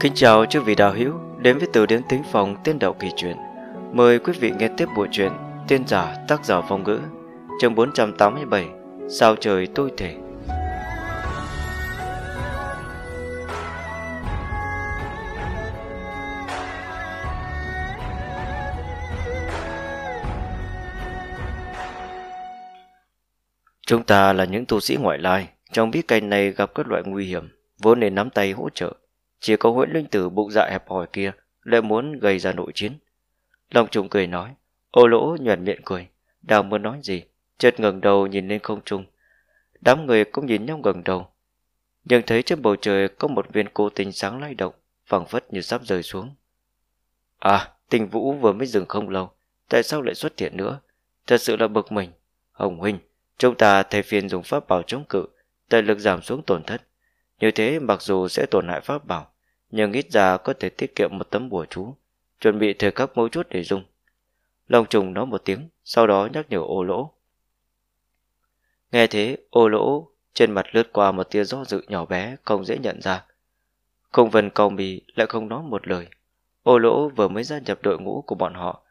Kính chào chư vị đạo hữu đến với từ điển tính phòng tiên đạo kỳ truyện. Mời quý vị nghe tiếp bộ truyện Tiên giả tác giả phong ngữ chương 487 Sao trời tôi thể. Chúng ta là những tu sĩ ngoại lai, trong biết cảnh này gặp các loại nguy hiểm, vốn nên nắm tay hỗ trợ. Chỉ có Nguyễn Linh Tử bụng dạ hẹp hòi kia lại muốn gây ra nội chiến. Long Trung cười nói, ô lỗ nhuận miệng cười, đang muốn nói gì, chợt ngẩng đầu nhìn lên không trung. Đám người cũng nhìn nhau ngẩng đầu, nhưng thấy trên bầu trời có một viên cô tinh sáng lay động, phẳng phất như sắp rơi xuống. À, tình vũ vừa mới dừng không lâu, tại sao lại xuất hiện nữa? Thật sự là bực mình. Hồng Huynh, chúng ta thay phiên dùng pháp bảo chống cự, tài lực giảm xuống tổn thất. Như thế mặc dù sẽ tổn hại pháp bảo, nhưng ít ra có thể tiết kiệm một tấm bùa chú, chuẩn bị thời khắc mấu chốt để dùng. Long trùng nói một tiếng, sau đó nhắc nhở ô lỗ. Nghe thế, ô lỗ trên mặt lướt qua một tia do dự nhỏ bé không dễ nhận ra. Không vần cầu mì lại không nói một lời. Ô lỗ vừa mới gia nhập đội ngũ của bọn họ,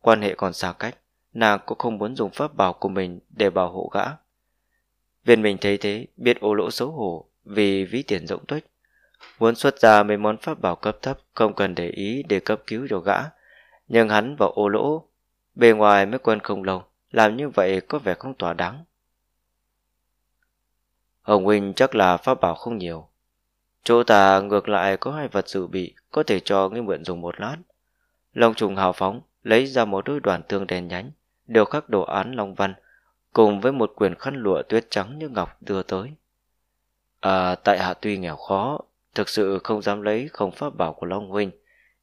quan hệ còn xa cách, nàng cũng không muốn dùng pháp bảo của mình để bảo hộ gã. Viên mình thấy thế, biết ô lỗ xấu hổ vì ví tiền rỗng tuếch. Muốn xuất ra mấy món pháp bảo cấp thấp không cần để ý để cấp cứu cho gã. Nhưng hắn vào ô lỗ, bề ngoài mới quen không lâu, làm như vậy có vẻ không tỏa đáng. Hồng Huynh chắc là pháp bảo không nhiều. Chỗ ta ngược lại có hai vật dự bị, có thể cho ngươi mượn dùng một lát. Long trùng hào phóng, lấy ra một đôi đoàn tương đèn nhánh, đều khắc đồ án long văn, cùng với một quyển khăn lụa tuyết trắng như ngọc đưa tới. À, tại hạ tuy nghèo khó, thực sự không dám lấy không pháp bảo của Long Huynh.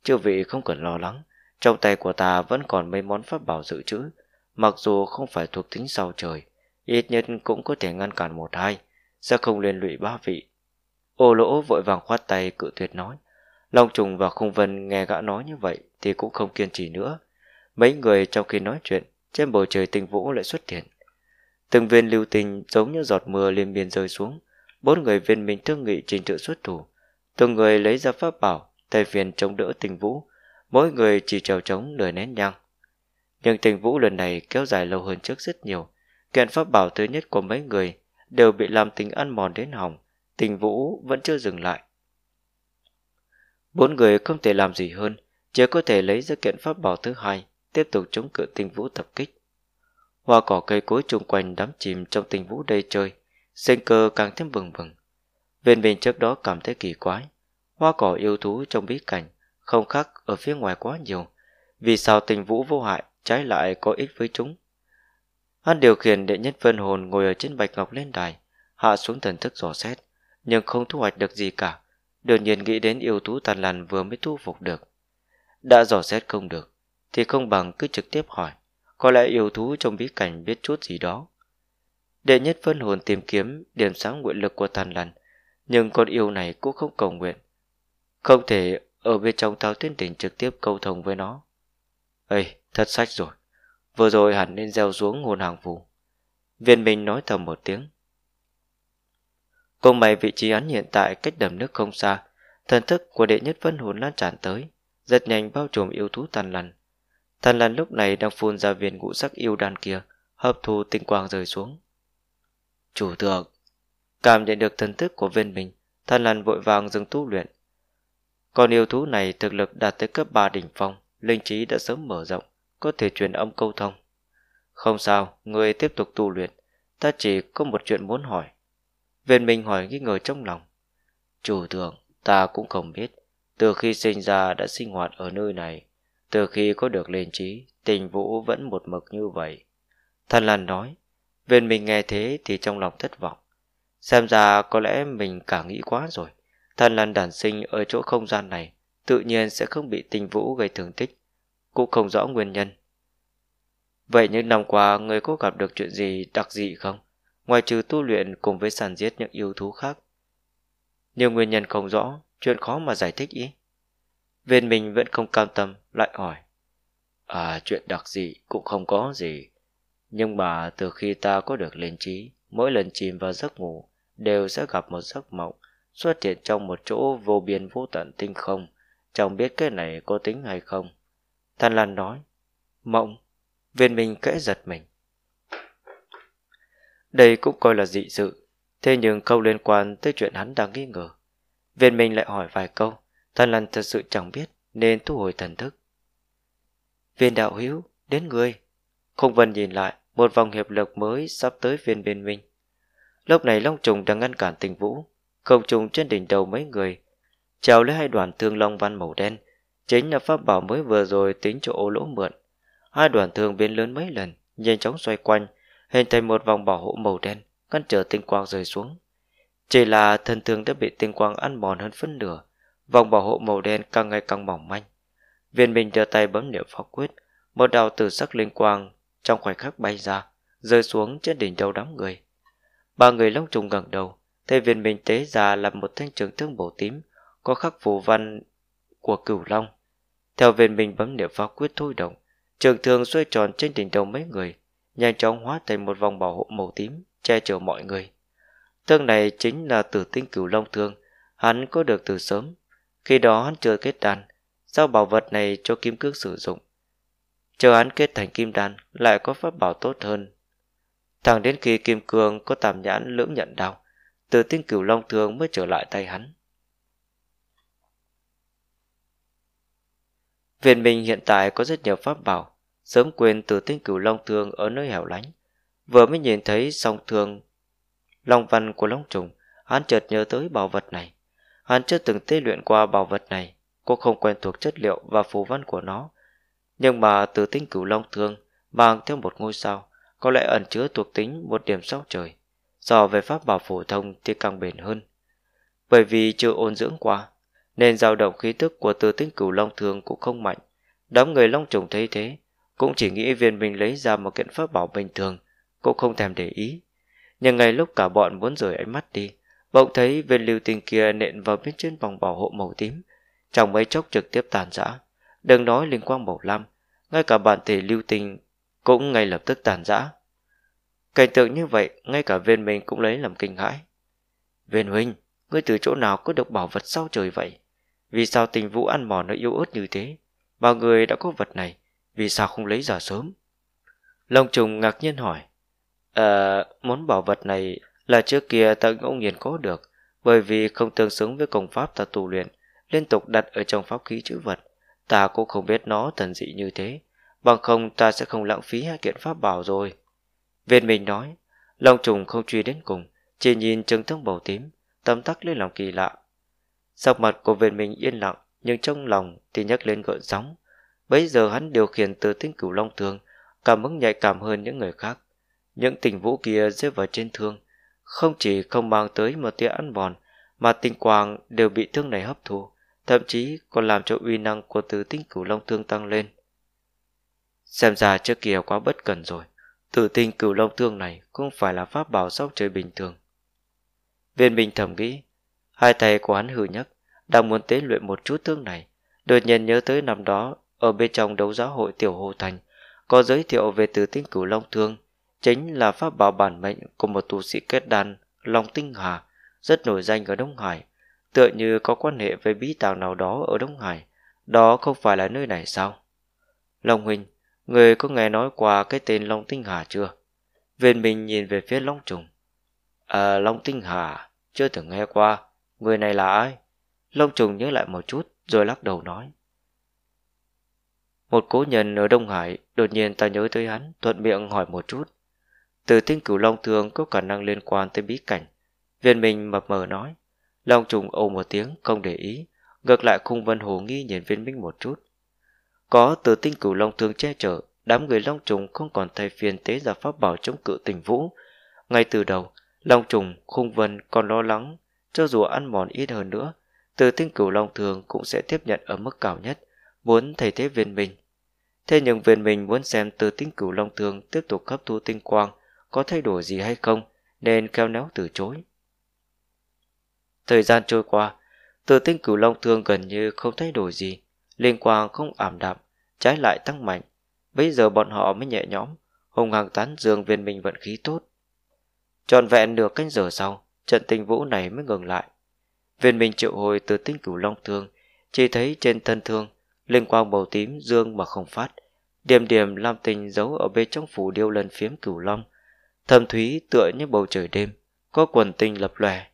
Chư vị không cần lo lắng, trong tay của ta vẫn còn mấy món pháp bảo dự trữ, mặc dù không phải thuộc tính sao trời, ít nhất cũng có thể ngăn cản một hai, sẽ không liên lụy ba vị. Ô lỗ vội vàng khoát tay cự tuyệt nói. Long trùng và khung vân nghe gã nói như vậy thì cũng không kiên trì nữa. Mấy người trong khi nói chuyện, trên bầu trời tinh vũ lại xuất hiện. Từng viên lưu tình giống như giọt mưa liên miên rơi xuống, bốn người viên minh thương nghị trình tự xuất thủ. Từng người lấy ra pháp bảo, thay phiền chống đỡ tình vũ, mỗi người chỉ trèo trống nửa nén nhang. Nhưng tình vũ lần này kéo dài lâu hơn trước rất nhiều. Kiện pháp bảo thứ nhất của mấy người đều bị làm tình ăn mòn đến hỏng, tình vũ vẫn chưa dừng lại. Bốn người không thể làm gì hơn, chỉ có thể lấy ra kiện pháp bảo thứ hai, tiếp tục chống cự tình vũ tập kích. Hoa cỏ cây cối chung quanh đắm chìm trong tình vũ đầy trời, sinh cơ càng thêm bừng bừng. Viên mình trước đó cảm thấy kỳ quái, hoa cỏ yêu thú trong bí cảnh không khác ở phía ngoài quá nhiều, vì sao tình vũ vô hại trái lại có ích với chúng. Hắn điều khiển đệ nhất vân hồn ngồi ở trên bạch ngọc lên đài, hạ xuống thần thức dò xét, nhưng không thu hoạch được gì cả. Đột nhiên nghĩ đến yêu thú tàn lằn vừa mới thu phục được. Đã dò xét không được, thì không bằng cứ trực tiếp hỏi. Có lẽ yêu thú trong bí cảnh biết chút gì đó. Đệ nhất phân hồn tìm kiếm điểm sáng nguyện lực của tàn lằn, nhưng con yêu này cũng không cầu nguyện. Không thể ở bên trong thao thiên tỉnh trực tiếp câu thông với nó. Ê, thật sách rồi. Vừa rồi hẳn nên gieo xuống hồn hàng phù. Viên Minh nói thầm một tiếng. Cùng mày vị trí án hiện tại cách đầm nước không xa, thần thức của đệ nhất vân hồn lan tràn tới, rất nhanh bao trùm yêu thú tàn lằn. Tàn lằn lúc này đang phun ra viên ngũ sắc yêu đan kia, hấp thu tinh quang rơi xuống. Chủ thượng, cảm nhận được thần thức của viên mình, thần lần vội vàng dừng tu luyện. Còn yêu thú này thực lực đạt tới cấp 3 đỉnh phong, linh trí đã sớm mở rộng, có thể truyền âm câu thông. Không sao, người tiếp tục tu luyện, ta chỉ có một chuyện muốn hỏi. Viên Minh hỏi nghi ngờ trong lòng. Chủ thượng, ta cũng không biết, từ khi sinh ra đã sinh hoạt ở nơi này, từ khi có được lên trí, tình vũ vẫn một mực như vậy. thần lần nói, viên Minh nghe thế thì trong lòng thất vọng. Xem ra có lẽ mình cả nghĩ quá rồi. Thần Lan đản sinh ở chỗ không gian này, tự nhiên sẽ không bị tình vũ gây thương tích, cũng không rõ nguyên nhân. Vậy những năm qua người có gặp được chuyện gì đặc dị không? ngoài trừ tu luyện cùng với sàn giết những yêu thú khác. Nhiều nguyên nhân không rõ, chuyện khó mà giải thích ý. Viên mình vẫn không cam tâm, lại hỏi. À, chuyện đặc dị cũng không có gì. Nhưng mà từ khi ta có được linh trí, mỗi lần chìm vào giấc ngủ, đều sẽ gặp một giấc mộng, xuất hiện trong một chỗ vô biên vô tận tinh không, chẳng biết cái này có tính hay không. Thần Lan nói, mộng, viên minh kẽ giật mình. Đây cũng coi là dị sự, thế nhưng không liên quan tới chuyện hắn đang nghi ngờ. Viên minh lại hỏi vài câu, thần Lan thật sự chẳng biết nên thu hồi thần thức. Viên đạo hữu đến người. Không vân nhìn lại, một vòng hiệp lực mới sắp tới viên viên minh. Lúc này Long Trùng đang ngăn cản tình vũ, không trùng trên đỉnh đầu mấy người, trèo lấy hai đoàn thương long văn màu đen, chính là pháp bảo mới vừa rồi tính cho ô lỗ mượn. Hai đoàn thương biến lớn mấy lần, nhanh chóng xoay quanh, hình thành một vòng bảo hộ màu đen, ngăn trở tinh quang rơi xuống. Chỉ là thân thương đã bị tinh quang ăn mòn hơn phân nửa, vòng bảo hộ màu đen càng ngày càng mỏng manh. Viên Minh đưa tay bấm niệm pháp quyết, một đạo tử sắc linh quang trong khoảnh khắc bay ra, rơi xuống trên đỉnh đầu đám người. Ba người long trùng ngẩng đầu, thấy viên minh tế già là một thanh trường thương bổ tím, có khắc phù văn của cửu long. Theo viên minh bấm niệm pháp quyết thôi động, trường thương xoay tròn trên đỉnh đầu mấy người, nhanh chóng hóa thành một vòng bảo hộ màu tím, che chở mọi người. Thương này chính là tử tinh cửu long thương, hắn có được từ sớm. Khi đó hắn chưa kết đàn, giao bảo vật này cho kim cước sử dụng. Chờ hắn kết thành kim đan lại có pháp bảo tốt hơn. Thẳng đến khi kim cương có tàm nhãn lưỡng nhận đau, từ tinh cửu long thương mới trở lại tay hắn. Viện mình hiện tại có rất nhiều pháp bảo, sớm quên từ tinh cửu long thương ở nơi hẻo lánh. Vừa mới nhìn thấy song thương long văn của long trùng, hắn chợt nhớ tới bảo vật này. Hắn chưa từng tế luyện qua bảo vật này, cô không quen thuộc chất liệu và phù văn của nó. Nhưng mà từ tinh cửu long thương mang theo một ngôi sao, có lẽ ẩn chứa thuộc tính một điểm sóc trời. So về pháp bảo phổ thông thì càng bền hơn. Bởi vì chưa ôn dưỡng qua, nên dao động khí tức của từ tinh cửu long thương cũng không mạnh. Đám người long trùng thấy thế, cũng chỉ nghĩ viên mình lấy ra một kiện pháp bảo bình thường, cũng không thèm để ý. Nhưng ngay lúc cả bọn muốn rời ánh mắt đi, bỗng thấy viên lưu tinh kia nện vào bên trên vòng bảo hộ màu tím, trong mấy chốc trực tiếp tàn rã. Đừng nói linh quang màu lam, ngay cả bản thể lưu tinh cũng ngay lập tức tàn rã. Cảnh tượng như vậy, ngay cả viên mình cũng lấy làm kinh hãi. Viên huynh, ngươi từ chỗ nào có được bảo vật sao trời vậy? Vì sao tình vũ ăn mòn nó yếu ớt như thế? Mà người đã có vật này, vì sao không lấy ra sớm? Long trùng ngạc nhiên hỏi. Ờ, món bảo vật này là trước kia ta ngẫu nhiên có được, bởi vì không tương xứng với công pháp ta tu luyện, liên tục đặt ở trong pháp khí chữ vật. Ta cũng không biết nó thần dị như thế, bằng không ta sẽ không lãng phí hai kiện pháp bảo rồi. Viên mình nói, Long trùng không truy đến cùng, chỉ nhìn trừng thương bầu tím, tâm tắc lên lòng kỳ lạ. Sắc mặt của viên mình yên lặng, nhưng trong lòng thì nhắc lên gợn sóng. Bây giờ hắn điều khiển từ tinh cửu long thương, cảm ứng nhạy cảm hơn những người khác. Những tình vũ kia rơi vào trên thương, không chỉ không mang tới một tia ăn bòn, mà tình quang đều bị thương này hấp thu, thậm chí còn làm cho uy năng của tứ tinh cửu long thương tăng lên. Xem ra trước kia quá bất cần rồi. Tử tinh cửu long thương này không phải là pháp bảo sóc trời bình thường. Viên bình thầm nghĩ, hai tay của hắn hử nhắc, đang muốn tế luyện một chút thương này. Đột nhiên nhớ tới năm đó, ở bên trong đấu giáo hội Tiểu Hồ Thành, có giới thiệu về tử tinh cửu long thương, chính là pháp bảo bản mệnh của một tu sĩ kết đan, Long Tinh Hà, rất nổi danh ở Đông Hải, tựa như có quan hệ với bí tàng nào đó ở Đông Hải. Đó không phải là nơi này sao? Long Huynh, Người có nghe nói qua cái tên Long Tinh Hà chưa? Viên Minh nhìn về phía Long Trùng. À, Long Tinh Hà, chưa từng nghe qua. Người này là ai? Long Trùng nhớ lại một chút, rồi lắc đầu nói. Một cố nhân ở Đông Hải, đột nhiên ta nhớ tới hắn, thuận miệng hỏi một chút. Từ tinh cửu Long Thương có khả năng liên quan tới bí cảnh. Viên Minh mập mờ nói. Long Trùng ồ một tiếng, không để ý. Ngược lại khung vân hồ nghi nhìn viên Minh một chút. Có từ tinh cửu long thương che chở, đám người long trùng không còn thay phiền tế ra pháp bảo chống cự tình vũ. Ngay từ đầu, long trùng, khung vân còn lo lắng, cho dù ăn mòn ít hơn nữa, từ tinh cửu long thường cũng sẽ tiếp nhận ở mức cao nhất, muốn thay thế viên minh Thế nhưng viên minh muốn xem từ tinh cửu long thường tiếp tục hấp thu tinh quang có thay đổi gì hay không, nên keo néo từ chối. Thời gian trôi qua, từ tinh cửu long thương gần như không thay đổi gì, liên quang không ảm đạm, trái lại tăng mạnh. Bây giờ bọn họ mới nhẹ nhõm, hùng hàng tán dương viên minh vận khí tốt. Tròn vẹn được canh giờ sau, trận tình vũ này mới ngừng lại. Viên minh triệu hồi từ tinh cửu long thương, chỉ thấy trên thân thương, linh quang màu tím dương mà không phát. Điểm điểm lam tình giấu ở bên trong phủ điêu lần phiếm cửu long, thâm thúy tựa như bầu trời đêm, có quần tinh lập lòe.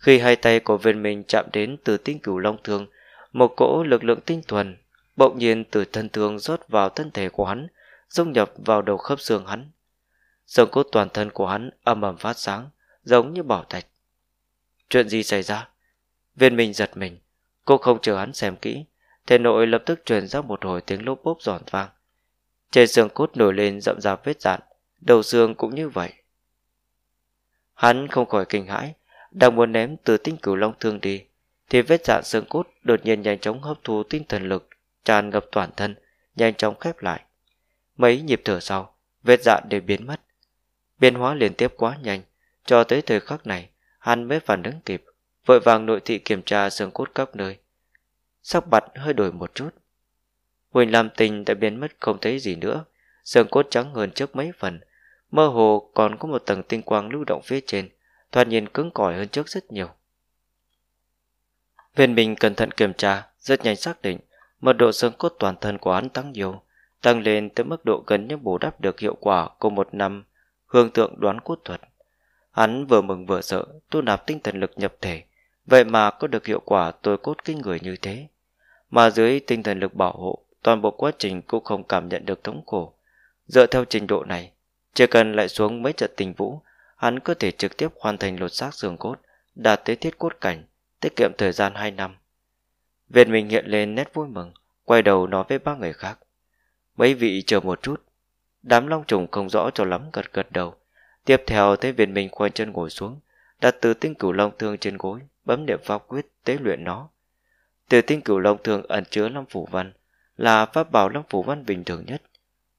Khi hai tay của viên mình chạm đến từ tinh cửu long thương, một cỗ lực lượng tinh thuần bỗng nhiên từ thân thương rót vào thân thể của hắn, dung nhập vào đầu khớp xương hắn. Xương cốt toàn thân của hắn âm ầm phát sáng, giống như bảo thạch. Chuyện gì xảy ra? Viên mình giật mình, cô không chờ hắn xem kỹ, thể nội lập tức truyền ra một hồi tiếng lốp bốp giòn vang. Trên xương cốt nổi lên rậm rạp vết dạn, đầu xương cũng như vậy. Hắn không khỏi kinh hãi, đang muốn ném từ tinh cửu long thương đi, thì vết dạn xương cốt đột nhiên nhanh chóng hấp thu tinh thần lực tràn ngập toàn thân, nhanh chóng khép lại. Mấy nhịp thở sau, vết dạn đều biến mất. Biến hóa liên tiếp quá nhanh, cho tới thời khắc này, hắn mới phản ứng kịp, vội vàng nội thị kiểm tra xương cốt các nơi. Sắc mặt hơi đổi một chút. Huỳnh Lam Tình đã biến mất không thấy gì nữa, xương cốt trắng hơn trước mấy phần, mơ hồ còn có một tầng tinh quang lưu động phía trên, thoạt nhìn cứng cỏi hơn trước rất nhiều. Viên Bình cẩn thận kiểm tra, rất nhanh xác định mật độ xương cốt toàn thân của hắn tăng nhiều, tăng lên tới mức độ gần như bù đắp được hiệu quả của một năm hương tượng đoán cốt thuật. Hắn vừa mừng vừa sợ, tu nạp tinh thần lực nhập thể, vậy mà có được hiệu quả tôi cốt kinh người như thế. Mà dưới tinh thần lực bảo hộ, toàn bộ quá trình cũng không cảm nhận được thống khổ. Dựa theo trình độ này, chỉ cần lại xuống mấy trận tình vũ, hắn có thể trực tiếp hoàn thành lột xác xương cốt, đạt tới thiết cốt cảnh, tiết kiệm thời gian 2 năm. Việt mình hiện lên nét vui mừng, quay đầu nói với ba người khác. Mấy vị chờ một chút. Đám long trùng không rõ cho lắm gật gật đầu. Tiếp theo thấy Việt mình khoanh chân ngồi xuống, đặt từ tinh cửu long thương trên gối, bấm niệm pháp quyết tế luyện nó. Từ tinh cửu long thương ẩn chứa long phủ văn, là pháp bảo long phủ văn bình thường nhất.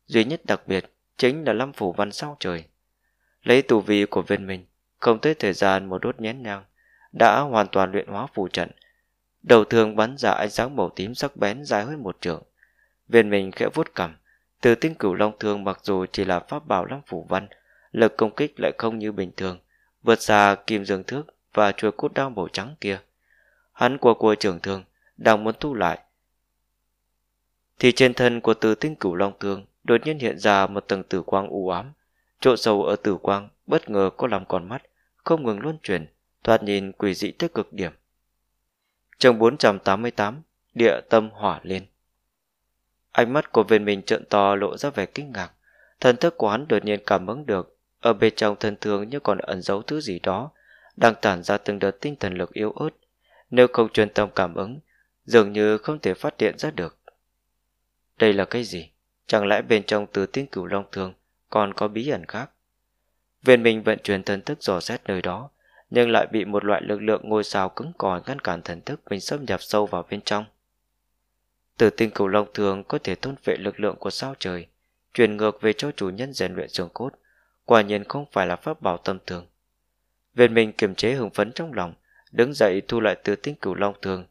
Duy nhất đặc biệt chính là long phủ văn sau trời. Lấy tù vi của viên mình, không tới thời gian một đốt nhén nhang, đã hoàn toàn luyện hóa phù trận. Đầu thường bắn ra ánh sáng màu tím sắc bén dài hơn một trường. Viên mình khẽ vuốt cằm, từ tinh cửu long thương mặc dù chỉ là pháp bảo lăng phủ văn, lực công kích lại không như bình thường, vượt xa kim dương thước và chuôi cốt đao màu trắng kia. Hắn qua cua trưởng thương, đang muốn thu lại. Thì trên thân của từ tinh cửu long thương đột nhiên hiện ra một tầng tử quang u ám. Chỗ sâu ở tử quang bất ngờ có làm con mắt, không ngừng luân chuyển, thoạt nhìn quỷ dị tới cực điểm. Chương 488 Địa tâm hỏa lên Ánh mắt của viên mình trợn to lộ ra vẻ kinh ngạc. Thần thức của hắn đột nhiên cảm ứng được, ở bên trong thân thương như còn ẩn giấu thứ gì đó, đang tản ra từng đợt tinh thần lực yếu ớt. Nếu không chuyên tâm cảm ứng, dường như không thể phát hiện ra được. Đây là cái gì? Chẳng lẽ bên trong từ tiếng cửu long thương còn có bí ẩn khác? Viên minh vận chuyển thần thức dò xét nơi đó, nhưng lại bị một loại lực lượng ngôi sao cứng cỏi ngăn cản thần thức mình xâm nhập sâu vào bên trong. Từ tinh cửu long thường có thể thôn vệ lực lượng của sao trời, truyền ngược về cho chủ nhân rèn luyện xương cốt, quả nhiên không phải là pháp bảo tâm thường. Viên minh kiềm chế hưng phấn trong lòng, đứng dậy thu lại từ tinh cửu long thường.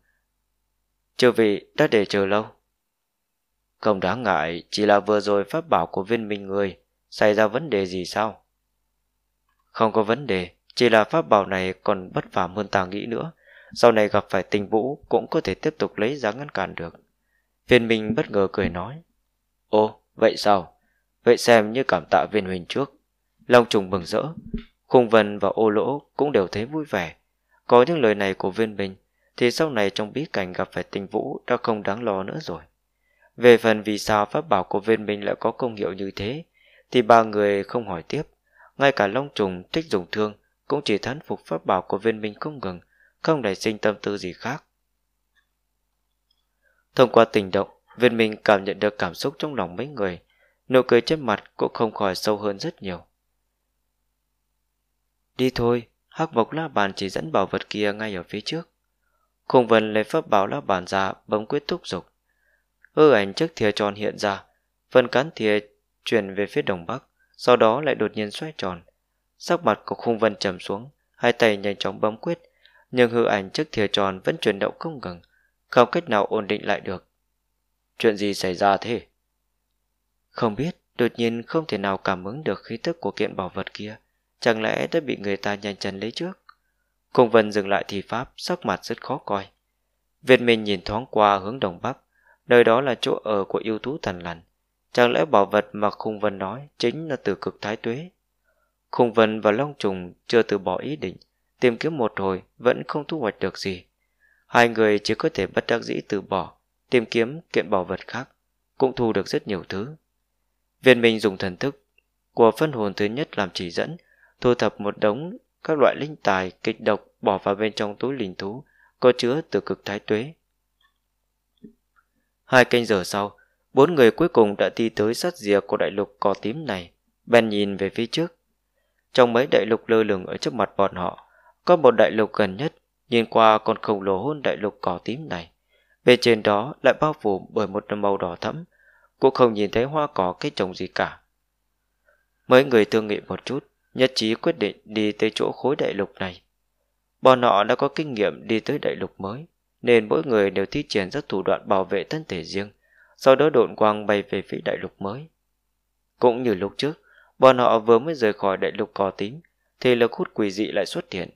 Chư vị đã để chờ lâu. Không đáng ngại, chỉ là vừa rồi pháp bảo của viên minh người xảy ra vấn đề gì sao? Không có vấn đề, chỉ là pháp bảo này còn bất phàm hơn ta nghĩ nữa. Sau này gặp phải tình vũ cũng có thể tiếp tục lấy giá ngăn cản được. Viên Minh bất ngờ cười nói. Ồ, vậy sao? Vậy xem như cảm tạ viên huynh trước. Long trùng mừng rỡ. Khung Vân và ô lỗ cũng đều thấy vui vẻ. Có những lời này của viên Minh thì sau này trong bí cảnh gặp phải tình vũ đã không đáng lo nữa rồi. Về phần vì sao pháp bảo của viên Minh lại có công hiệu như thế thì ba người không hỏi tiếp. Ngay cả Long trùng thích dùng thương cũng chỉ thán phục pháp bảo của viên minh không ngừng, không để sinh tâm tư gì khác. Thông qua tình động, viên minh cảm nhận được cảm xúc trong lòng mấy người, nụ cười trên mặt cũng không khỏi sâu hơn rất nhiều. Đi thôi, hắc mộc la bàn chỉ dẫn bảo vật kia ngay ở phía trước. Khung vân lấy pháp bảo la bàn ra bấm quyết thúc dục. Hư ảnh chiếc thìa tròn hiện ra, phần cán thìa chuyển về phía đông bắc, sau đó lại đột nhiên xoay tròn, Sắc mặt của khung vân trầm xuống, hai tay nhanh chóng bấm quyết, nhưng hư ảnh trước thìa tròn vẫn chuyển động không ngừng, không cách nào ổn định lại được. Chuyện gì xảy ra thế? Không biết, đột nhiên không thể nào cảm ứng được khí tức của kiện bảo vật kia, chẳng lẽ đã bị người ta nhanh chân lấy trước? Khung Vân dừng lại thì pháp, sắc mặt rất khó coi. Việt Minh nhìn thoáng qua hướng đồng bắc, nơi đó là chỗ ở của yêu thú thần lằn. Chẳng lẽ bảo vật mà Khung Vân nói chính là từ cực thái tuế? Khung Vân và Long Trùng chưa từ bỏ ý định, tìm kiếm một hồi vẫn không thu hoạch được gì. Hai người chỉ có thể bất đắc dĩ từ bỏ, tìm kiếm kiện bảo vật khác, cũng thu được rất nhiều thứ. Viên Minh dùng thần thức của phân hồn thứ nhất làm chỉ dẫn, thu thập một đống các loại linh tài kịch độc bỏ vào bên trong túi linh thú có chứa từ cực thái tuế. Hai canh giờ sau, bốn người cuối cùng đã đi tới sát rìa của đại lục cỏ tím này. Ben nhìn về phía trước. Trong mấy đại lục lơ lửng ở trước mặt bọn họ, có một đại lục gần nhất, nhìn qua còn khổng lồ hơn đại lục cỏ tím này. Bên trên đó lại bao phủ bởi một màu đỏ thẫm, cũng không nhìn thấy hoa cỏ cây trồng gì cả. Mấy người thương nghị một chút, nhất trí quyết định đi tới chỗ khối đại lục này. Bọn họ đã có kinh nghiệm đi tới đại lục mới, nên mỗi người đều thi triển rất thủ đoạn bảo vệ thân thể riêng, sau đó độn quang bay về phía đại lục mới. Cũng như lúc trước, bọn họ vừa mới rời khỏi đại lục cò tím, thì lực hút quỷ dị lại xuất hiện.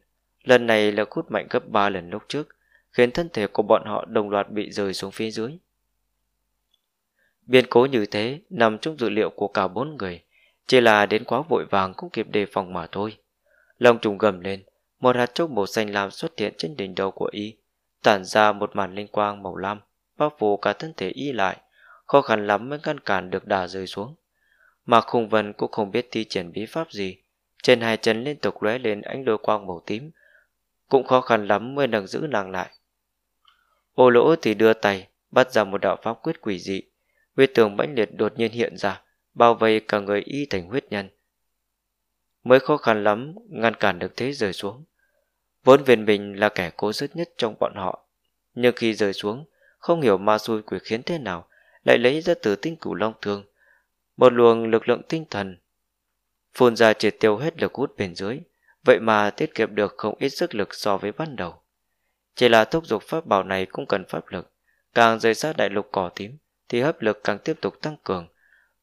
Lần này lực hút mạnh gấp 3 lần lúc trước, khiến thân thể của bọn họ đồng loạt bị rời xuống phía dưới. Biên cố như thế nằm trong dự liệu của cả bốn người, chỉ là đến quá vội vàng cũng kịp đề phòng mà thôi. Long trùng gầm lên, một hạt châu màu xanh lam xuất hiện trên đỉnh đầu của y, tản ra một màn linh quang màu lam, bao phủ cả thân thể y lại, khó khăn lắm mới ngăn cản được đà rơi xuống. Mà khung vân cũng không biết thi triển bí pháp gì, trên hai chân liên tục lóe lên ánh đôi quang màu tím, cũng khó khăn lắm mới nâng giữ nàng lại. Ô lỗ thì đưa tay, bắt ra một đạo pháp quyết quỷ dị, huyết tường mãnh liệt đột nhiên hiện ra, bao vây cả người y thành huyết nhân. Mới khó khăn lắm ngăn cản được thế rơi xuống. Vốn viên mình là kẻ cố sức nhất trong bọn họ, nhưng khi rơi xuống, không hiểu ma xui quỷ khiến thế nào, lại lấy ra từ tinh cửu long thương, một luồng lực lượng tinh thần, phun ra triệt tiêu hết lực hút bên dưới, vậy mà tiết kiệm được không ít sức lực so với ban đầu. Chỉ là thúc giục pháp bảo này cũng cần pháp lực, càng rời sát đại lục cỏ tím, thì hấp lực càng tiếp tục tăng cường,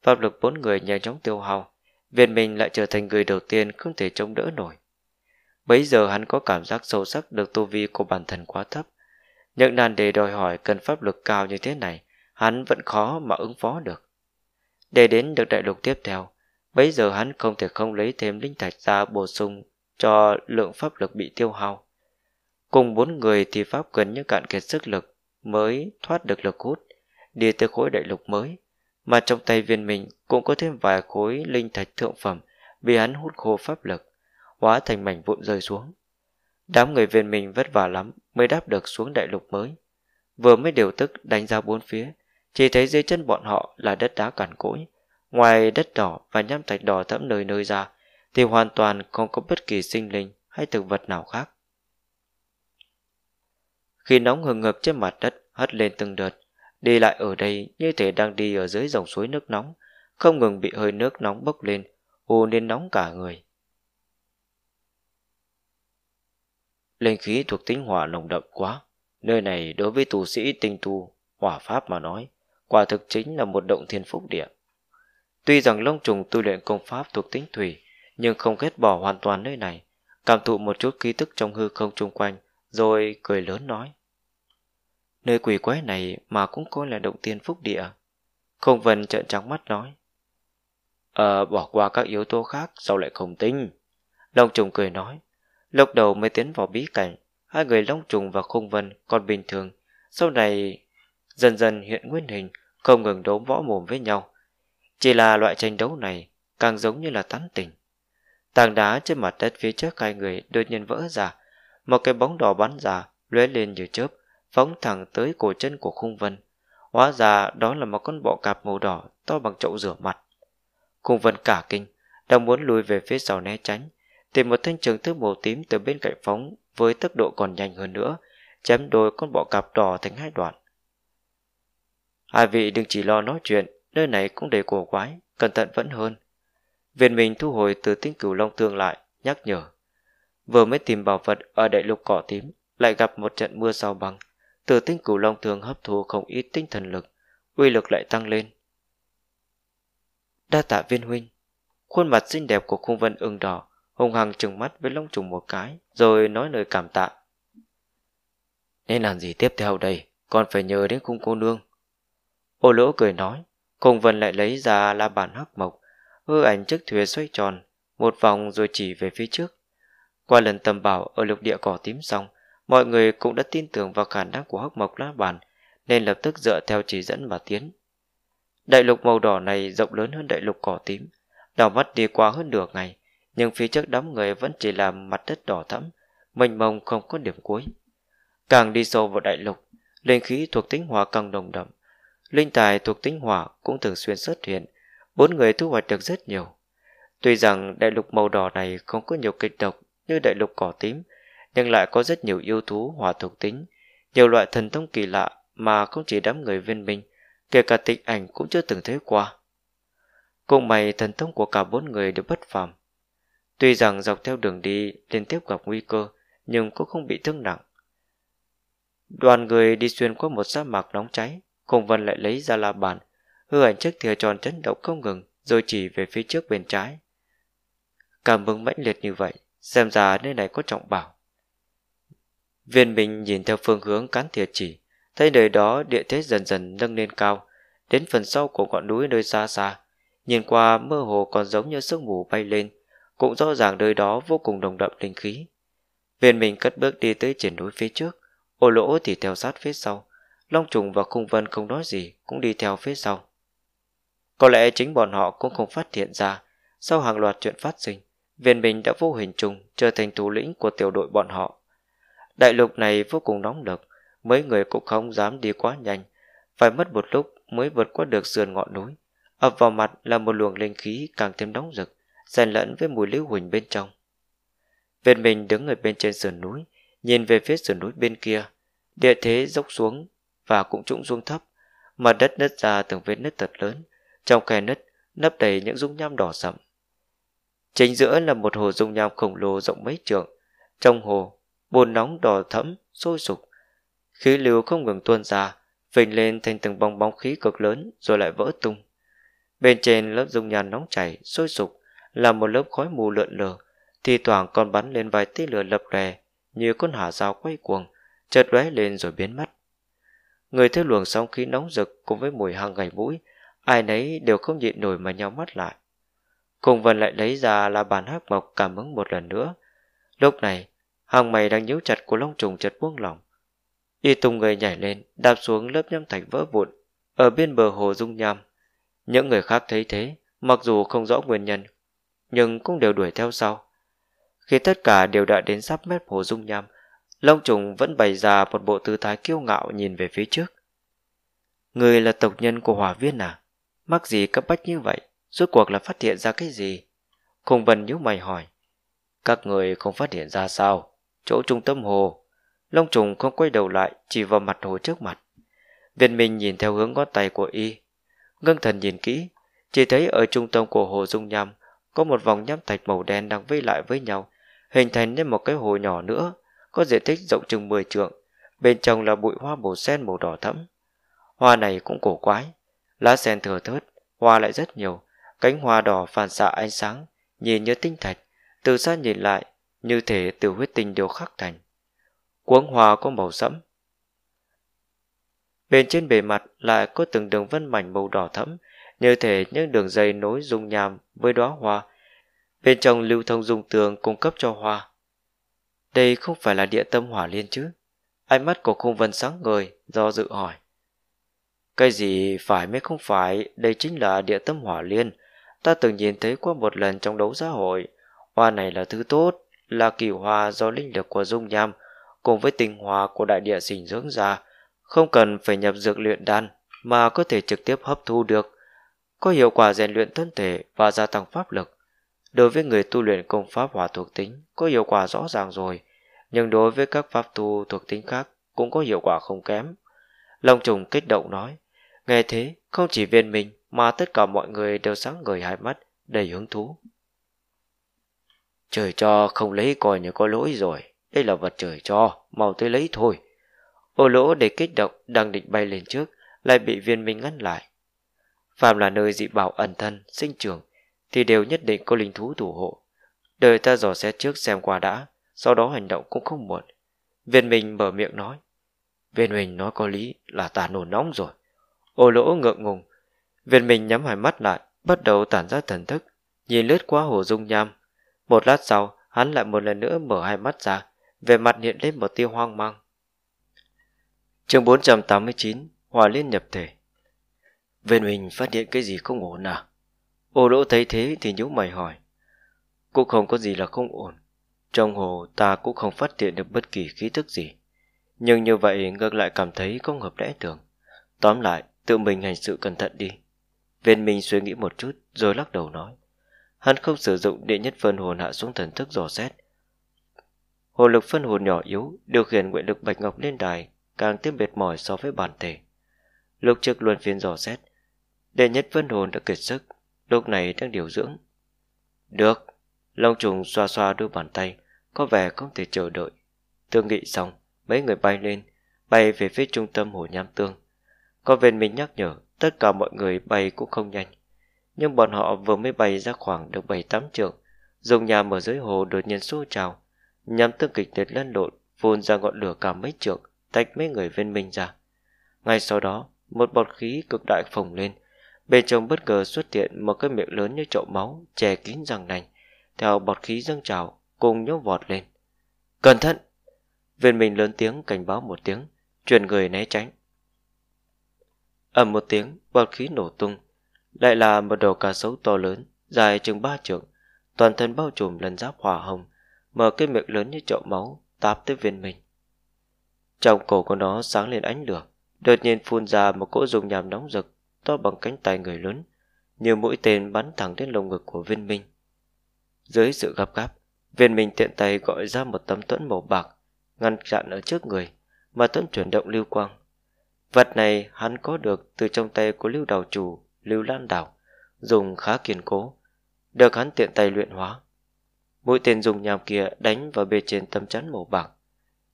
pháp lực bốn người nhanh chóng tiêu hao, viên mình lại trở thành người đầu tiên không thể chống đỡ nổi. Bấy giờ hắn có cảm giác sâu sắc được tu vi của bản thân quá thấp. Những nan đề đòi hỏi cần pháp lực cao như thế này, hắn vẫn khó mà ứng phó được. Để đến được đại lục tiếp theo, bấy giờ hắn không thể không lấy thêm linh thạch ra bổ sung cho lượng pháp lực bị tiêu hao. Cùng bốn người thì pháp gần như cạn kiệt sức lực mới thoát được lực hút, đi tới khối đại lục mới, mà trong tay viên mình cũng có thêm vài khối linh thạch thượng phẩm bị hắn hút khô pháp lực, hóa thành mảnh vụn rơi xuống. Đám người viên mình vất vả lắm mới đáp được xuống đại lục mới. Vừa mới điều tức đánh ra bốn phía, chỉ thấy dưới chân bọn họ là đất đá cằn cỗi. Ngoài đất đỏ và nham thạch đỏ thẫm nơi nơi ra, thì hoàn toàn không có bất kỳ sinh linh hay thực vật nào khác. Khi nóng hừng hực trên mặt đất hất lên từng đợt, Đi lại ở đây như thể đang đi ở dưới dòng suối nước nóng, không ngừng bị hơi nước nóng bốc lên, hù nên nóng cả người. Linh khí thuộc tính hỏa nồng đậm quá, nơi này đối với tu sĩ tinh tu, hỏa pháp mà nói, quả thực chính là một động thiên phúc địa. Tuy rằng lông trùng tu luyện công pháp thuộc tính thủy, nhưng không ghét bỏ hoàn toàn nơi này, cảm thụ một chút ký tức trong hư không chung quanh, rồi cười lớn nói. Nơi quỷ quái này mà cũng coi là động tiên phúc địa. Không vân trợn trắng mắt nói. Ờ, bỏ qua các yếu tố khác, sao lại không tính? Long trùng cười nói. Lúc đầu mới tiến vào bí cảnh, hai người Long trùng và không vân còn bình thường. Sau này dần dần hiện nguyên hình, không ngừng đấu võ mồm với nhau. Chỉ là loại tranh đấu này càng giống như là tán tỉnh. Tảng đá trên mặt đất phía trước hai người đột nhiên vỡ ra, một cái bóng đỏ bắn ra, lóe lên như chớp, phóng thẳng tới cổ chân của khung vân. Hóa ra đó là một con bọ cạp màu đỏ to bằng chậu rửa mặt. Khung vân cả kinh, đang muốn lùi về phía sau né tránh, thì một thanh trường thức màu tím từ bên cạnh phóng với tốc độ còn nhanh hơn nữa, chém đôi con bọ cạp đỏ thành hai đoạn. Hai vị đừng chỉ lo nói chuyện, nơi này cũng đầy cổ quái, cẩn thận vẫn hơn. Viên mình thu hồi từ tinh cửu long thương lại, nhắc nhở. Vừa mới tìm bảo vật ở đại lục cỏ tím, lại gặp một trận mưa sao băng, từ tinh cửu long thường hấp thu không ít tinh thần lực, uy lực lại tăng lên. Đa tạ viên huynh, khuôn mặt xinh đẹp của khung vân ưng đỏ, hùng hăng trừng mắt với Long Trùng một cái, rồi nói lời cảm tạ. Nên làm gì tiếp theo đây, còn phải nhờ đến cung cô nương. Ô lỗ cười nói, cùng vân lại lấy ra la bàn hắc mộc, hư ảnh chiếc thuyền xoay tròn, một vòng rồi chỉ về phía trước. Qua lần tầm bảo ở lục địa cỏ tím xong, mọi người cũng đã tin tưởng vào khả năng của hắc mộc la bàn, nên lập tức dựa theo chỉ dẫn mà tiến. Đại lục màu đỏ này rộng lớn hơn đại lục cỏ tím, đảo mắt đi qua hơn nửa ngày, nhưng phía trước đám người vẫn chỉ là mặt đất đỏ thẫm, mênh mông không có điểm cuối. Càng đi sâu vào đại lục, linh khí thuộc tính hỏa càng đồng đậm, linh tài thuộc tính hỏa cũng thường xuyên xuất hiện, bốn người thu hoạch được rất nhiều. Tuy rằng đại lục màu đỏ này không có nhiều kịch độc như đại lục cỏ tím, nhưng lại có rất nhiều yêu thú hỏa thuộc tính, nhiều loại thần thông kỳ lạ mà không chỉ đám người viên minh, kể cả tịch ảnh cũng chưa từng thấy qua. Cùng mày thần thông của cả bốn người đều bất phàm. Tuy rằng dọc theo đường đi liên tiếp gặp nguy cơ, nhưng cũng không bị thương nặng. Đoàn người đi xuyên qua một sa mạc nóng cháy, khổng Vân lại lấy ra la bàn, hư ảnh chiếc thìa tròn chấn động không ngừng, rồi chỉ về phía trước bên trái. Cảm ứng mãnh liệt như vậy, xem ra nơi này có trọng bảo. Viên Minh nhìn theo phương hướng cán thìa chỉ, thấy nơi đó địa thế dần dần nâng lên cao, đến phần sau của ngọn núi nơi xa xa, nhìn qua mơ hồ còn giống như sương mù bay lên, cũng rõ ràng nơi đó vô cùng đồng đậm linh khí. Viên Minh cất bước đi tới triển núi phía trước, ô lỗ thì theo sát phía sau, Long trùng và khung vân không nói gì cũng đi theo phía sau. Có lẽ chính bọn họ cũng không phát hiện ra, sau hàng loạt chuyện phát sinh, viên bình đã vô hình trùng trở thành thủ lĩnh của tiểu đội bọn họ. Đại lục này vô cùng nóng lực, mấy người cũng không dám đi quá nhanh, phải mất một lúc mới vượt qua được sườn ngọn núi. ập vào mặt là một luồng linh khí càng thêm nóng rực, xen lẫn với mùi lưu huỳnh bên trong. Viên mình đứng ở bên trên sườn núi, nhìn về phía sườn núi bên kia, địa thế dốc xuống và cũng trũng xuống thấp, mặt đất nứt ra từng vết nứt thật lớn, trong khe nứt nấp đầy những dung nham đỏ sậm. Chính giữa là một hồ dung nham khổng lồ rộng mấy trượng, trong hồ, bồn nóng đỏ thẫm sôi sục, khí lưu không ngừng tuôn ra, phình lên thành từng bong bóng khí cực lớn rồi lại vỡ tung. Bên trên lớp dung nham nóng chảy sôi sục là một lớp khói mù lượn lờ, thi thoảng còn bắn lên vài tia lửa lập lè như con hỏa dao quay cuồng, chợt lóe lên rồi biến mất. Người theo luồng sóng khí nóng rực cùng với mùi hăng gầy mũi, ai nấy đều không nhịn nổi mà nhau mắt lại. Cùng Vân lại lấy ra là bàn hắc mộc cảm ứng một lần nữa. Lúc này, hàng mày đang nhíu chặt của long trùng chật buông lỏng. Y tung người nhảy lên, đạp xuống lớp nhâm thạch vỡ vụn, ở bên bờ hồ dung nham. Những người khác thấy thế, mặc dù không rõ nguyên nhân, nhưng cũng đều đuổi theo sau. Khi tất cả đều đã đến sắp mép hồ dung nham, Long trùng vẫn bày ra một bộ tư thái kiêu ngạo nhìn về phía trước. Người là tộc nhân của hỏa viên à? Mắc gì cấp bách như vậy? Rốt cuộc là phát hiện ra cái gì? Khùng Vân nhíu mày hỏi. Các người không phát hiện ra sao? Chỗ trung tâm hồ. Long trùng không quay đầu lại, chỉ vào mặt hồ trước mặt. Viên Minh nhìn theo hướng ngón tay của y. Ngưng thần nhìn kỹ, chỉ thấy ở trung tâm của hồ dung nham có một vòng nham thạch màu đen đang vây lại với nhau, hình thành nên một cái hồ nhỏ nữa có diện tích rộng chừng 10 trượng, bên trong là bụi hoa màu sen màu đỏ thẫm. Hoa này cũng cổ quái, lá sen thừa thớt, hoa lại rất nhiều, cánh hoa đỏ phản xạ ánh sáng, nhìn như tinh thạch, từ xa nhìn lại, như thể từ huyết tinh đều khắc thành. Cuống hoa có màu sẫm. Bên trên bề mặt lại có từng đường vân mảnh màu đỏ thẫm, như thể những đường dây nối dung nhàm với đóa hoa. Bên trong lưu thông dung tường cung cấp cho hoa. Đây không phải là địa tâm hỏa liên chứ? Ánh mắt của khung vân sáng ngời, do dự hỏi. Cái gì phải mới không phải, đây chính là địa tâm hỏa liên. Ta từng nhìn thấy qua một lần trong đấu xã hội. Hoa này là thứ tốt, là kỳ hoa do linh lực của dung nham cùng với tinh hoa của đại địa sinh dưỡng ra. Không cần phải nhập dược luyện đan mà có thể trực tiếp hấp thu được. Có hiệu quả rèn luyện thân thể và gia tăng pháp lực. Đối với người tu luyện công pháp hỏa thuộc tính có hiệu quả rõ ràng rồi nhưng đối với các pháp tu thuộc tính khác cũng có hiệu quả không kém. Long trùng kích động nói, nghe thế không chỉ viên mình mà tất cả mọi người đều sáng ngời hai mắt, đầy hứng thú. Trời cho không lấy coi như có lỗi rồi, đây là vật trời cho, mau tới lấy thôi. Ô lỗ để kích động đang định bay lên trước, lại bị viên minh ngăn lại. Phạm là nơi dị bảo ẩn thân, sinh trường, thì đều nhất định có linh thú thủ hộ. Đời ta dò xét trước xem qua đã, sau đó hành động cũng không muộn. Viên Minh mở miệng nói. Viên Minh nói có lý là ta nổi nóng rồi. Ô lỗ ngượng ngùng. Viên Minh nhắm hai mắt lại, bắt đầu tản ra thần thức, nhìn lướt qua hồ dung nham. Một lát sau, hắn lại một lần nữa mở hai mắt ra, về mặt hiện lên một tia hoang mang. chương 489, Hòa Liên nhập thể. Viên Minh phát hiện cái gì không ổn à? Ô lỗ thấy thế thì nhíu mày hỏi. Cũng không có gì là không ổn. Trong hồ ta cũng không phát hiện được bất kỳ khí thức gì. Nhưng như vậy ngược lại cảm thấy không hợp lẽ thường. Tóm lại, tự mình hành sự cẩn thận đi. Viên Minh suy nghĩ một chút rồi lắc đầu nói. Hắn không sử dụng địa nhất phân hồn hạ xuống thần thức dò xét. Hồ lực phân hồn nhỏ yếu điều khiển nguyện lực bạch ngọc lên đài càng tiếp mệt mỏi so với bản thể. Lúc trước luân phiên dò xét, đệ nhất phân hồn đã kiệt sức, lúc này đang điều dưỡng. Được, Long trùng xoa xoa đôi bàn tay, có vẻ không thể chờ đợi. Tương nghị xong, mấy người bay lên, bay về phía trung tâm hồ nham tương. Có viên mình nhắc nhở, tất cả mọi người bay cũng không nhanh. Nhưng bọn họ vừa mới bay ra khoảng được 7-8 trượng, dùng nhà mở dưới hồ đột nhiên xô trào, nhằm tương kịch liệt lăn lộn, phun ra ngọn lửa cả mấy trượng, tách mấy người viên minh ra. Ngay sau đó, một bọt khí cực đại phồng lên, bên trong bất ngờ xuất hiện một cái miệng lớn như chậu máu, che kín răng nành, theo bọt khí dâng trào, cùng nhốt vọt lên. Cẩn thận! Viên minh lớn tiếng cảnh báo một tiếng, truyền người né tránh. ầm một tiếng, bọt khí nổ tung, lại là một đầu cá sấu to lớn, dài chừng ba trượng, toàn thân bao trùm lần giáp hỏa hồng, mở cái miệng lớn như chậu máu, táp tới viên minh. Trong cổ của nó sáng lên ánh lửa, đột nhiên phun ra một cỗ dùng nhàm nóng rực, to bằng cánh tay người lớn, như mũi tên bắn thẳng đến lồng ngực của viên minh. Dưới sự gấp gáp, viên minh tiện tay gọi ra một tấm tuẫn màu bạc, ngăn chặn ở trước người, mà tuẫn chuyển động lưu quang. Vật này hắn có được từ trong tay của lưu đào chủ, lưu lan đảo, dùng khá kiên cố, được hắn tiện tay luyện hóa. Mũi tên dùng nhàm kia đánh vào bề trên tấm chắn màu bạc.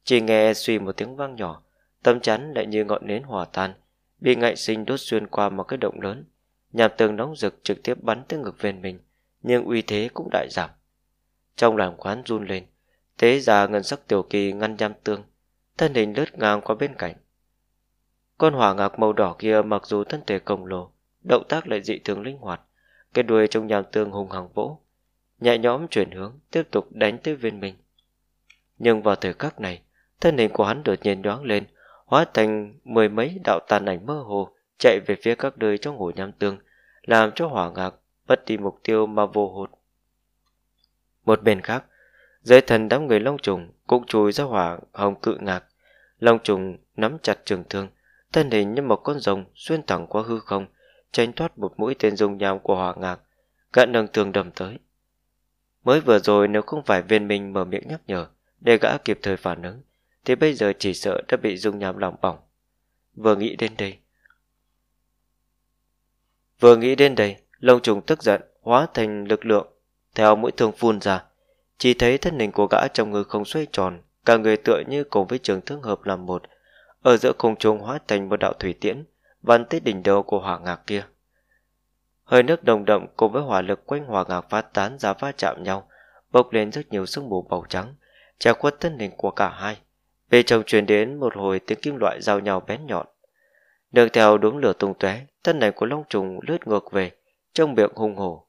Chỉ nghe suy một tiếng vang nhỏ, tấm chắn lại như ngọn nến hòa tan, bị ngạnh sinh đốt xuyên qua một cái động lớn. Nhàm tường nóng rực trực tiếp bắn tới ngực viên mình, nhưng uy thế cũng đại giảm. Trong làm quán run lên, thế già ngân sắc tiểu kỳ ngăn nham tương, thân hình lướt ngang qua bên cạnh. Con hỏa ngạc màu đỏ kia mặc dù thân thể khổng lồ, động tác lại dị thường linh hoạt, cái đuôi trong nham tương hùng hằng vỗ, nhẹ nhõm chuyển hướng, tiếp tục đánh tới viên mình. Nhưng vào thời khắc này, thân hình của hắn đột nhiên đoán lên, hóa thành mười mấy đạo tàn ảnh mơ hồ, chạy về phía các nơi trong hồ nham tương, làm cho hỏa ngạc mất đi mục tiêu mà vô hụt. Một bên khác, dưới thần đám người long trùng cũng chui ra hỏa hồng cự ngạc. Long trùng nắm chặt trường thương, thân hình như một con rồng xuyên thẳng qua hư không, tránh thoát một mũi tên dung nham của hỏa ngạc, gã nâng thương đầm tới. Mới vừa rồi nếu không phải viên minh mở miệng nhắc nhở để gã kịp thời phản ứng, thì bây giờ chỉ sợ đã bị dung nham lòng bỏng. Vừa nghĩ đến đây. Vừa nghĩ đến đây, Long trùng tức giận, hóa thành lực lượng, theo mũi thương phun ra. Chỉ thấy thân hình của gã trong người không xoay tròn, cả người tựa như cùng với trường thương hợp làm một. Ở giữa không trung hóa thành một đạo thủy tiễn, bắn tới đỉnh đầu của hỏa ngạc kia. Hơi nước đồng đậm cùng với hỏa lực quanh hỏa ngạc phát tán ra va chạm nhau, bốc lên rất nhiều sương mù màu trắng, che khuất thân hình của cả hai. Về chồng truyền đến một hồi tiếng kim loại giao nhau bén nhọn. Đường theo đốm lửa tung tóe, thân này của long trùng lướt ngược về, trong miệng hung hổ.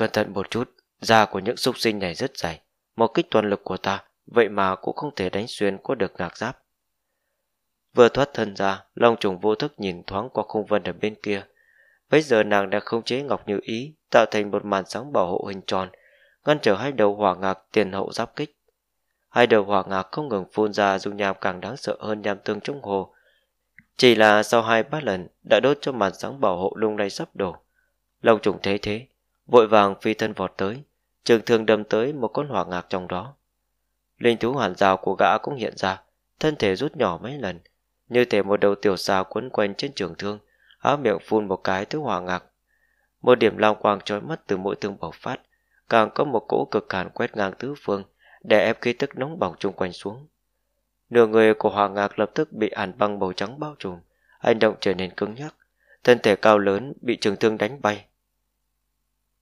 Cẩn thận một chút, da của những súc sinh này rất dày, một kích toàn lực của ta, vậy mà cũng không thể đánh xuyên qua được ngạc giáp. Vừa thoát thân ra, Long trùng vô thức nhìn thoáng qua khung vân ở bên kia. Bây giờ nàng đã không chế Ngọc Như Ý, tạo thành một màn sáng bảo hộ hình tròn, ngăn trở hai đầu hỏa ngạc tiền hậu giáp kích. Hai đầu hỏa ngạc không ngừng phun ra dung nham càng đáng sợ hơn nham tương trong hồ. Chỉ là sau hai ba lần đã đốt cho màn sáng bảo hộ lung lay sắp đổ. Long trùng thấy thế, vội vàng phi thân vọt tới, trường thương đâm tới một con hỏa ngạc trong đó. Linh thú hoàn rào của gã cũng hiện ra, thân thể rút nhỏ mấy lần, như thể một đầu tiểu xà quấn quanh trên trường thương, áo miệng phun một cái thứ hỏa ngạc. Một điểm long quang trói mắt từ mỗi thương bộc phát, càng có một cỗ cực hàn quét ngang tứ phương, để ép khí tức nóng bỏng chung quanh xuống. Nửa người của hỏa ngạc lập tức bị hàn băng màu trắng bao trùm, hành động trở nên cứng nhắc, thân thể cao lớn bị trường thương đánh bay.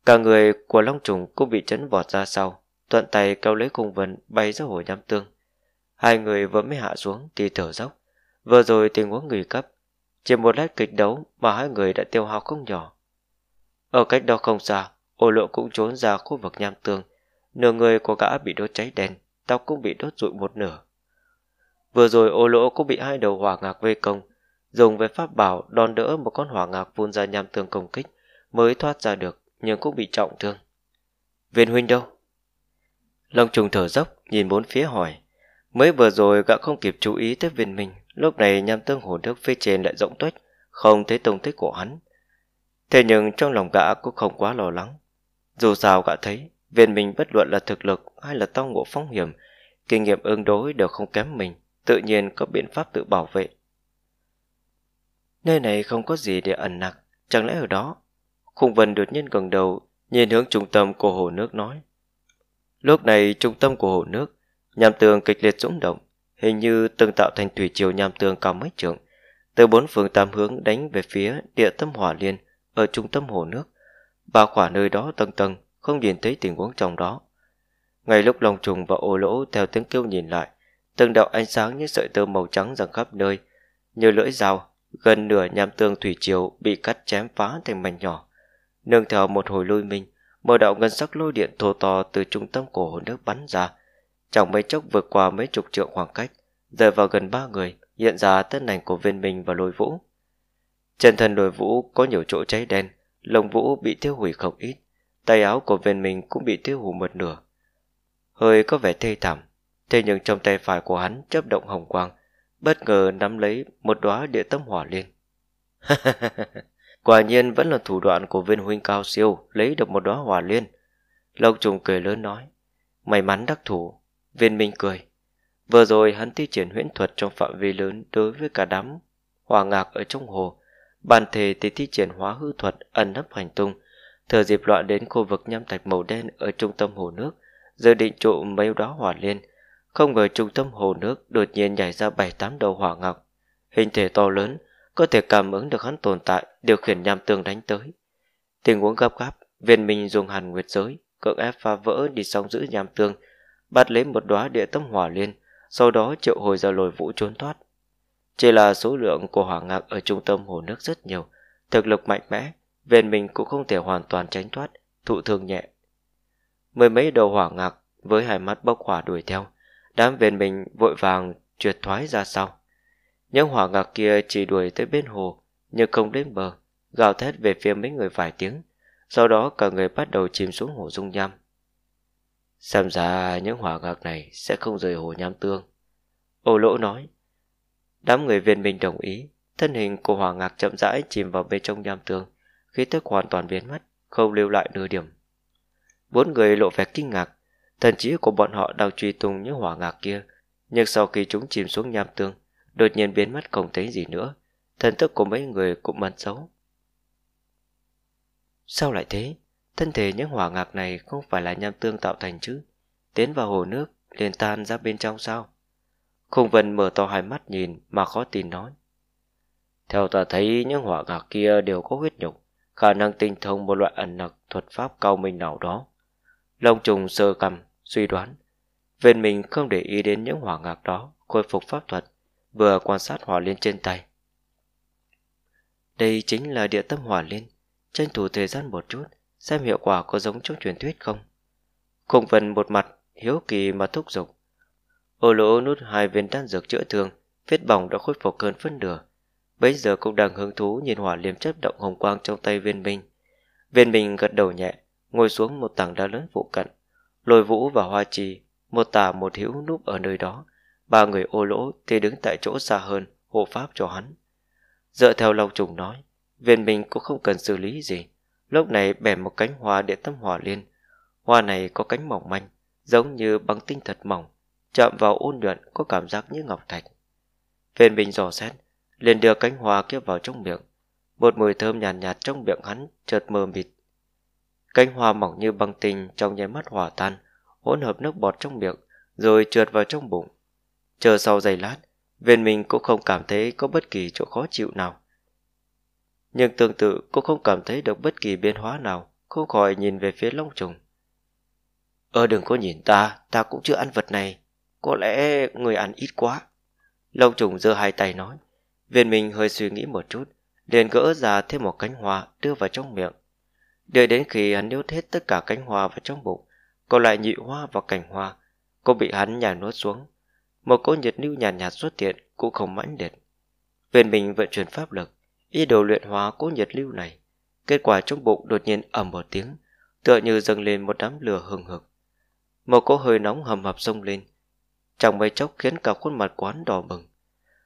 Cả người của Long Trùng cũng bị chấn vọt ra sau, thuận tay kéo lấy cung vân bay ra hồ nham tương. Hai người vừa mới hạ xuống thì thở dốc. Vừa rồi tình huống nguy cấp. Chỉ một lát kịch đấu mà hai người đã tiêu hao không nhỏ. Ở cách đó không xa, ô lộ cũng trốn ra khu vực nham tương. Nửa người của gã bị đốt cháy đen, tóc cũng bị đốt rụi một nửa. Vừa rồi ô lỗ cũng bị hai đầu hỏa ngạc vây công, dùng với pháp bảo đòn đỡ một con hỏa ngạc phun ra nham tương công kích mới thoát ra được nhưng cũng bị trọng thương. Viên huynh đâu? Long trùng thở dốc nhìn bốn phía hỏi. Mới vừa rồi gã không kịp chú ý tới viên minh, lúc này nham tương hồ nước phía trên lại rộng tuếch, không thấy tung tích của hắn. Thế nhưng trong lòng gã cũng không quá lo lắng. Dù sao gã thấy, viên minh bất luận là thực lực hay là tao ngộ phong hiểm, kinh nghiệm ứng đối đều không kém mình, tự nhiên có biện pháp tự bảo vệ. Nơi này không có gì để ẩn nặc, chẳng lẽ ở đó? Khung Vân đột nhiên gần đầu, nhìn hướng trung tâm của hồ nước nói. Lúc này trung tâm của hồ nước, nham tường kịch liệt rung động, hình như từng tạo thành thủy triều nham tường cao mấy trượng, từ bốn phương tám hướng đánh về phía địa tâm hỏa liên ở trung tâm hồ nước, bao khỏa nơi đó tầng tầng, không nhìn thấy tình huống trong đó. Ngay lúc lòng trùng và ô lỗ theo tiếng kêu nhìn lại, từng đạo ánh sáng như sợi tơ màu trắng rằng khắp nơi, như lưỡi dao, gần nửa nham tương thủy triều bị cắt chém phá thành mảnh nhỏ. Nương theo một hồi lui mình một đạo ngân sắc lôi điện thô to từ trung tâm cổ hồ nước bắn ra, chẳng mấy chốc vượt qua mấy chục trượng khoảng cách, rơi vào gần ba người, hiện ra thân ảnh của viên minh và lôi vũ. Trên thân lôi vũ có nhiều chỗ cháy đen, lồng vũ bị tiêu hủy không ít, tay áo của viên minh cũng bị tiêu hủy một nửa. Hơi có vẻ thê thảm, thế nhưng trong tay phải của hắn chấp động hồng quang, bất ngờ nắm lấy một đóa địa tâm hỏa liên. Quả nhiên vẫn là thủ đoạn của viên huynh cao siêu lấy được một đóa hỏa liên. Lộc trùng cười lớn nói. May mắn đắc thủ. Viên minh cười. Vừa rồi hắn thi triển huyễn thuật trong phạm vi lớn đối với cả đám hỏa ngạc ở trong hồ. Bàn thể thì thi triển hóa hư thuật ẩn nấp hành tung. Thừa dịp loạn đến khu vực nham thạch màu đen ở trung tâm hồ nước, giờ định trộm mấy đóa hỏa liên. Không ngờ trung tâm hồ nước đột nhiên nhảy ra bảy tám đầu hỏa ngọc. Hình thể to lớn, có thể cảm ứng được hắn tồn tại, điều khiển nham tương đánh tới. Tình huống gấp gáp, viên minh dùng hàn nguyệt giới, cưỡng ép phá vỡ đi song giữ nham tương, bắt lấy một đóa địa tâm hỏa liên, sau đó triệu hồi ra lồi vũ trốn thoát. Chỉ là số lượng của hỏa ngạc ở trung tâm hồ nước rất nhiều, thực lực mạnh mẽ, viên minh cũng không thể hoàn toàn tránh thoát, thụ thương nhẹ. Mười mấy đầu hỏa ngạc với hai mắt bốc hỏa đuổi theo, đám viên minh vội vàng trượt thoái ra sau. Những hỏa ngạc kia chỉ đuổi tới bên hồ, nhưng không đến bờ, gào thét về phía mấy người vài tiếng. Sau đó cả người bắt đầu chìm xuống hồ dung nham. Xem ra những hỏa ngạc này sẽ không rời hồ nham tương. Ô lỗ nói. Đám người viên minh đồng ý, thân hình của hỏa ngạc chậm rãi chìm vào bên trong nham tương, khí tức hoàn toàn biến mất, không lưu lại nửa điểm. Bốn người lộ vẻ kinh ngạc, thần trí của bọn họ đang truy tung những hỏa ngạc kia, nhưng sau khi chúng chìm xuống nham tương, đột nhiên biến mất không thấy gì nữa. Thần thức của mấy người cũng mất xấu. Sao lại thế? Thân thể những hỏa ngạc này không phải là nham tương tạo thành chứ? Tiến vào hồ nước, liền tan ra bên trong sao? Khung Vân mở to hai mắt nhìn mà khó tin nói. Theo ta thấy những hỏa ngạc kia đều có huyết nhục, khả năng tinh thông một loại ẩn nặc thuật pháp cao minh nào đó. Long trùng sơ cầm, suy đoán. Viên mình không để ý đến những hỏa ngạc đó, khôi phục pháp thuật, vừa quan sát hỏa liên trên tay. Đây chính là địa tâm hỏa liên, tranh thủ thời gian một chút, xem hiệu quả có giống trong truyền thuyết không. Khung vân một mặt, hiếu kỳ mà thúc giục. Ô lỗ nút hai viên đan dược chữa thương, vết bỏng đã khôi phục hơn phân nửa. Bây giờ cũng đang hứng thú nhìn hỏa liêm chấp động hồng quang trong tay viên minh. Viên minh gật đầu nhẹ, ngồi xuống một tảng đá lớn phụ cận. Lôi vũ và hoa trì, một tà một hữu núp ở nơi đó, Ba người ô lỗ thì đứng tại chỗ xa hơn, hộ pháp cho hắn. Dựa theo Long Trùng nói, viên mình cũng không cần xử lý gì. Lúc này bẻ một cánh hoa để tâm hỏa liên. Hoa này có cánh mỏng manh, giống như băng tinh thật mỏng, chạm vào ôn nhuận có cảm giác như ngọc thạch. Viên mình dò xét, liền đưa cánh hoa kia vào trong miệng. Một mùi thơm nhàn nhạt, nhạt trong miệng hắn chợt mờ mịt. Cánh hoa mỏng như băng tinh trong nháy mắt hỏa tan, hỗn hợp nước bọt trong miệng, rồi trượt vào trong bụng. Chờ sau giây lát, viên mình cũng không cảm thấy có bất kỳ chỗ khó chịu nào. Nhưng tương tự cũng không cảm thấy được bất kỳ biến hóa nào không khỏi nhìn về phía Long Trùng. Ơ đừng có nhìn ta, ta cũng chưa ăn vật này. Có lẽ người ăn ít quá. Long Trùng giơ hai tay nói. Viên mình hơi suy nghĩ một chút, liền gỡ ra thêm một cánh hoa đưa vào trong miệng. Đợi đến khi hắn nuốt hết tất cả cánh hoa vào trong bụng, còn lại nhị hoa và cành hoa, cô bị hắn nhả nuốt xuống. Một cỗ nhiệt lưu nhàn nhạt, nhạt xuất hiện cũng không mãnh liệt. Viên mình vận chuyển pháp lực, ý đồ luyện hóa cỗ nhiệt lưu này. Kết quả trong bụng đột nhiên ầm một tiếng, tựa như dâng lên một đám lửa hừng hực. Một cỗ hơi nóng hầm hập xông lên, trong mấy chốc khiến cả khuôn mặt quán đỏ bừng.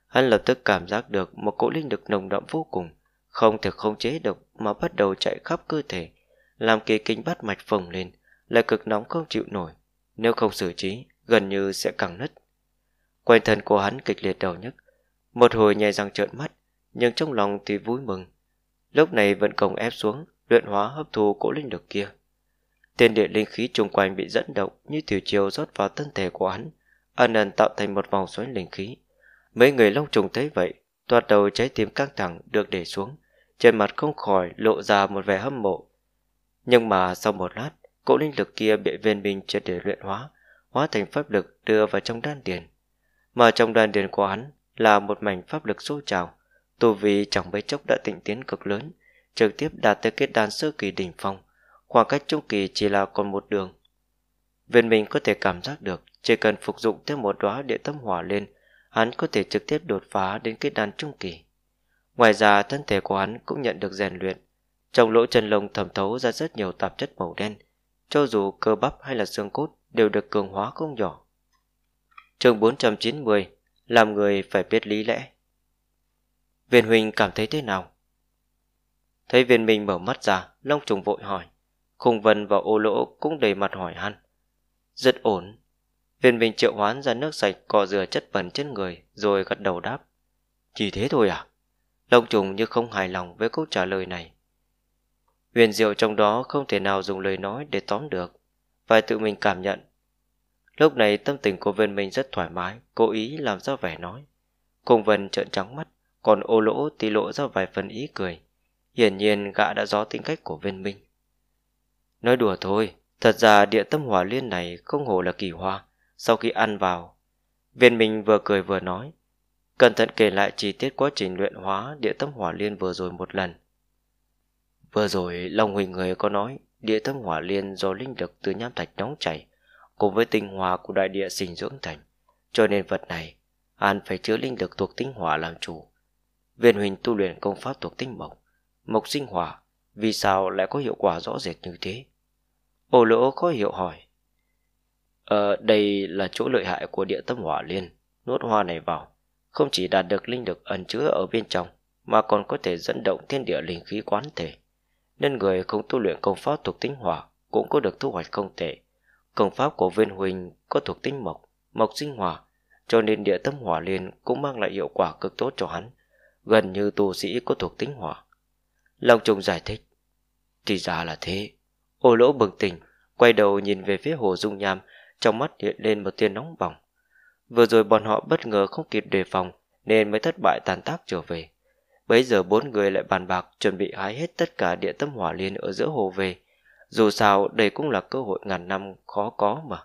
Hắn lập tức cảm giác được một cỗ linh lực nồng đậm vô cùng, không thể khống chế được mà bắt đầu chạy khắp cơ thể, làm kỳ kinh bắt mạch phồng lên, lại cực nóng không chịu nổi. Nếu không xử trí, gần như sẽ càng nứt. Quanh thân của hắn kịch liệt đầu nhức, một hồi nhẹ răng trợn mắt, nhưng trong lòng thì vui mừng. Lúc này vận công ép xuống, luyện hóa hấp thu cỗ linh lực kia. Tên địa linh khí chung quanh bị dẫn động như tiểu chiều rót vào thân thể của hắn, Ân ẩn tạo thành một vòng xoáy linh khí. Mấy người long trùng thấy vậy, toát đầu trái tim căng thẳng được để xuống, trên mặt không khỏi lộ ra một vẻ hâm mộ. Nhưng mà sau một lát, cỗ linh lực kia bị viên minh triệt để luyện hóa, hóa thành pháp lực đưa vào trong đan điền. Mà trong đan điền của hắn là một mảnh pháp lực sôi trào, tu vi chẳng mấy chốc đã tịnh tiến cực lớn, trực tiếp đạt tới kết đan sơ kỳ đỉnh phong, khoảng cách trung kỳ chỉ là còn một đường. Viên minh có thể cảm giác được, chỉ cần phục dụng thêm một đóa địa tâm hỏa lên, hắn có thể trực tiếp đột phá đến kết đan trung kỳ. Ngoài ra, thân thể của hắn cũng nhận được rèn luyện. Trong lỗ chân lông thẩm thấu ra rất nhiều tạp chất màu đen, cho dù cơ bắp hay là xương cốt đều được cường hóa không nhỏ. Chương 490 Làm người phải biết lý lẽ Viên huynh cảm thấy thế nào? Thấy viên minh mở mắt ra, Long trùng vội hỏi. Khung vân và ô lỗ cũng đầy mặt hỏi han. Rất ổn. Viên minh triệu hoán ra nước sạch cọ rửa chất bẩn trên người, rồi gật đầu đáp. Chỉ thế thôi à? Long trùng như không hài lòng với câu trả lời này. Huyền diệu trong đó không thể nào dùng lời nói để tóm được, phải tự mình cảm nhận. Lúc này tâm tình của viên minh rất thoải mái, cố ý làm ra vẻ nói. Cùng vân trợn trắng mắt, còn ô lỗ thì lộ ra vài phần ý cười. Hiển nhiên gã đã rõ tính cách của viên minh. Nói đùa thôi, thật ra địa tâm hỏa liên này không hổ là kỳ hoa. Sau khi ăn vào, viên minh vừa cười vừa nói, cẩn thận kể lại chi tiết quá trình luyện hóa địa tâm hỏa liên vừa rồi một lần. Vừa rồi Long Huỳnh người có nói địa tâm hỏa liên do linh lực từ nham thạch nóng chảy cùng với tinh hoa của đại địa sinh dưỡng thành, cho nên vật này An phải chứa linh lực thuộc tinh hỏa làm chủ. Viên Huỳnh tu luyện công pháp thuộc tinh mộc, mộc sinh hỏa, vì sao lại có hiệu quả rõ rệt như thế? Ô lỗ khó hiệu hỏi. Ờ, đây là chỗ lợi hại của địa tâm hỏa liên, nuốt hoa này vào, không chỉ đạt được linh lực ẩn chứa ở bên trong, mà còn có thể dẫn động thiên địa linh khí quán thể. Nên người không tu luyện công pháp thuộc tinh hỏa cũng có được thu hoạch không tệ. Công pháp của viên huỳnh có thuộc tính mộc, mộc sinh hỏa, cho nên địa tâm hỏa liên cũng mang lại hiệu quả cực tốt cho hắn, gần như tu sĩ có thuộc tính hỏa. Long Trung giải thích, thì ra là thế. Ô lỗ bừng tỉnh, quay đầu nhìn về phía hồ dung nham, trong mắt hiện lên một tia nóng bỏng. Vừa rồi bọn họ bất ngờ không kịp đề phòng, nên mới thất bại tàn tác trở về. Bấy giờ bốn người lại bàn bạc chuẩn bị hái hết tất cả địa tâm hỏa liên ở giữa hồ về. Dù sao đây cũng là cơ hội ngàn năm khó có mà.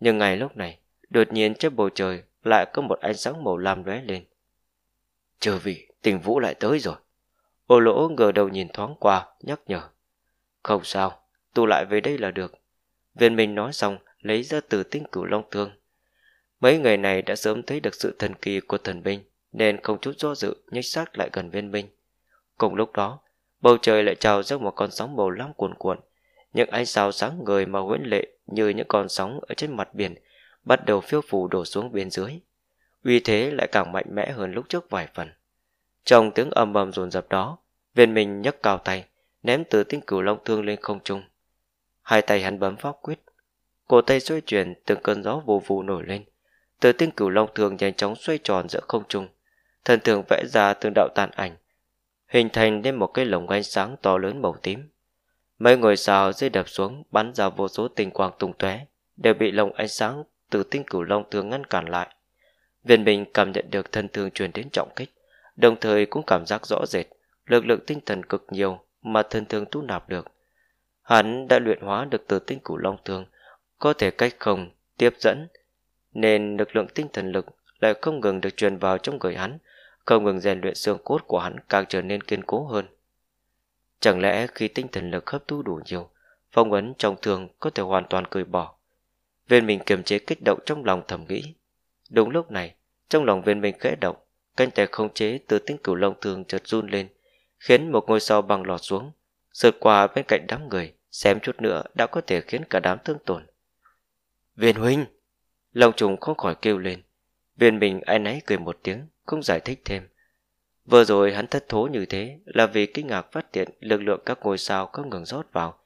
Nhưng ngày lúc này, đột nhiên trên bầu trời lại có một ánh sáng màu lam lóe lên. Chờ vị, tình vũ lại tới rồi. Ô lỗ ngờ đầu nhìn thoáng qua, nhắc nhở. Không sao, tu lại về đây là được. Viên Minh nói xong, lấy ra từ tinh cửu long thương. Mấy người này đã sớm thấy được sự thần kỳ của thần binh, nên không chút do dự nhích xác lại gần viên minh. Cùng lúc đó, bầu trời lại trào ra một con sóng màu lam cuồn cuộn. Những ánh sao sáng người mà huyễn lệ như những con sóng ở trên mặt biển bắt đầu phiêu phù đổ xuống bên dưới. Uy thế lại càng mạnh mẽ hơn lúc trước vài phần. Trong tiếng ầm ầm dồn dập đó, viên minh nhấc cao tay, ném từ tinh cửu long thương lên không trung. Hai tay hắn bấm pháp quyết. Cổ tay xoay chuyển từng cơn gió vù vù nổi lên. Từ tinh cửu long thương nhanh chóng xoay tròn giữa không trung. Thần thường vẽ ra từng đạo tàn ảnh, hình thành nên một cái lồng ánh sáng to lớn màu tím. Mấy ngôi sao rơi đập xuống bắn ra vô số tinh quang tung tóe, đều bị lồng ánh sáng từ tinh cửu long thương ngăn cản lại. Viên minh cảm nhận được thân thương truyền đến trọng kích, đồng thời cũng cảm giác rõ rệt lực lượng tinh thần cực nhiều mà thân thương tu nạp được. Hắn đã luyện hóa được từ tinh cửu long thương, có thể cách không, tiếp dẫn, nên lực lượng tinh thần lực lại không ngừng được truyền vào trong người hắn, không ngừng rèn luyện xương cốt của hắn càng trở nên kiên cố hơn. Chẳng lẽ khi tinh thần lực hấp thu đủ nhiều, phong ấn trong thường có thể hoàn toàn cười bỏ. Viên mình kiềm chế kích động trong lòng thầm nghĩ. Đúng lúc này, trong lòng viên mình khẽ động, canh tay không chế từ tinh cửu long thường chợt run lên, khiến một ngôi sao bằng lọt xuống, sượt qua bên cạnh đám người, xem chút nữa đã có thể khiến cả đám thương tổn. Viên huynh! Long trùng không khỏi kêu lên. Viên mình ai nấy cười một tiếng, không giải thích thêm. Vừa rồi hắn thất thố như thế là vì kinh ngạc phát hiện lực lượng các ngôi sao không ngừng rót vào.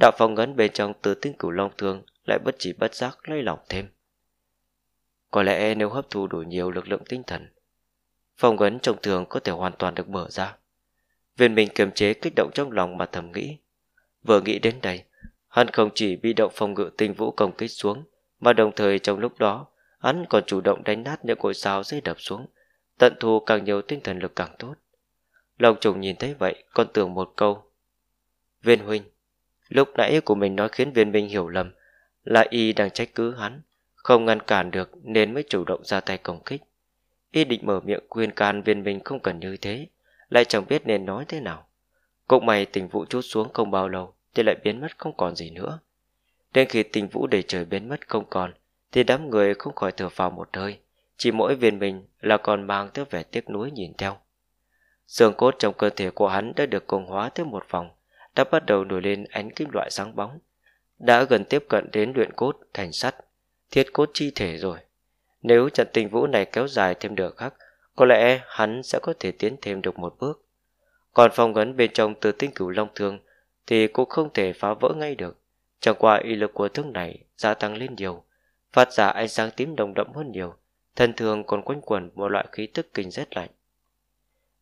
Đạo phong ngấn bên trong từ tinh cửu long thương lại bất chỉ bất giác lây lỏng thêm. Có lẽ nếu hấp thu đủ nhiều lực lượng tinh thần, phong ấn trong thường có thể hoàn toàn được mở ra. Viên mình kiềm chế kích động trong lòng mà thầm nghĩ. Vừa nghĩ đến đây, hắn không chỉ bị động phòng ngự tinh vũ công kích xuống, mà đồng thời trong lúc đó, hắn còn chủ động đánh nát những ngôi sao dây đập xuống, tận thu càng nhiều tinh thần lực càng tốt. Long trùng nhìn thấy vậy, còn tưởng một câu. Viên huynh, lúc nãy của mình nói khiến viên minh hiểu lầm, là y đang trách cứ hắn, không ngăn cản được nên mới chủ động ra tay công kích. Y định mở miệng khuyên can viên minh không cần như thế, lại chẳng biết nên nói thế nào. Cũng may tình vũ chút xuống không bao lâu, thì lại biến mất không còn gì nữa. Đến khi tình vũ đầy trời biến mất không còn, thì đám người không khỏi thở phào một hơi, chỉ mỗi viên mình là còn mang tới vẻ tiếc nuối nhìn theo. Xương cốt trong cơ thể của hắn đã được cường hóa tới một vòng, đã bắt đầu nổi lên ánh kim loại sáng bóng, đã gần tiếp cận đến luyện cốt thành sắt, thiết cốt chi thể rồi. Nếu trận tình vũ này kéo dài thêm được khắc, có lẽ hắn sẽ có thể tiến thêm được một bước. Còn phong ấn bên trong từ tinh cửu long thương thì cũng không thể phá vỡ ngay được. Chẳng qua y lực của thương này gia tăng lên nhiều, phát ra ánh sáng tím đồng đậm hơn nhiều, thân thường còn quanh quẩn một loại khí tức kinh rét lạnh.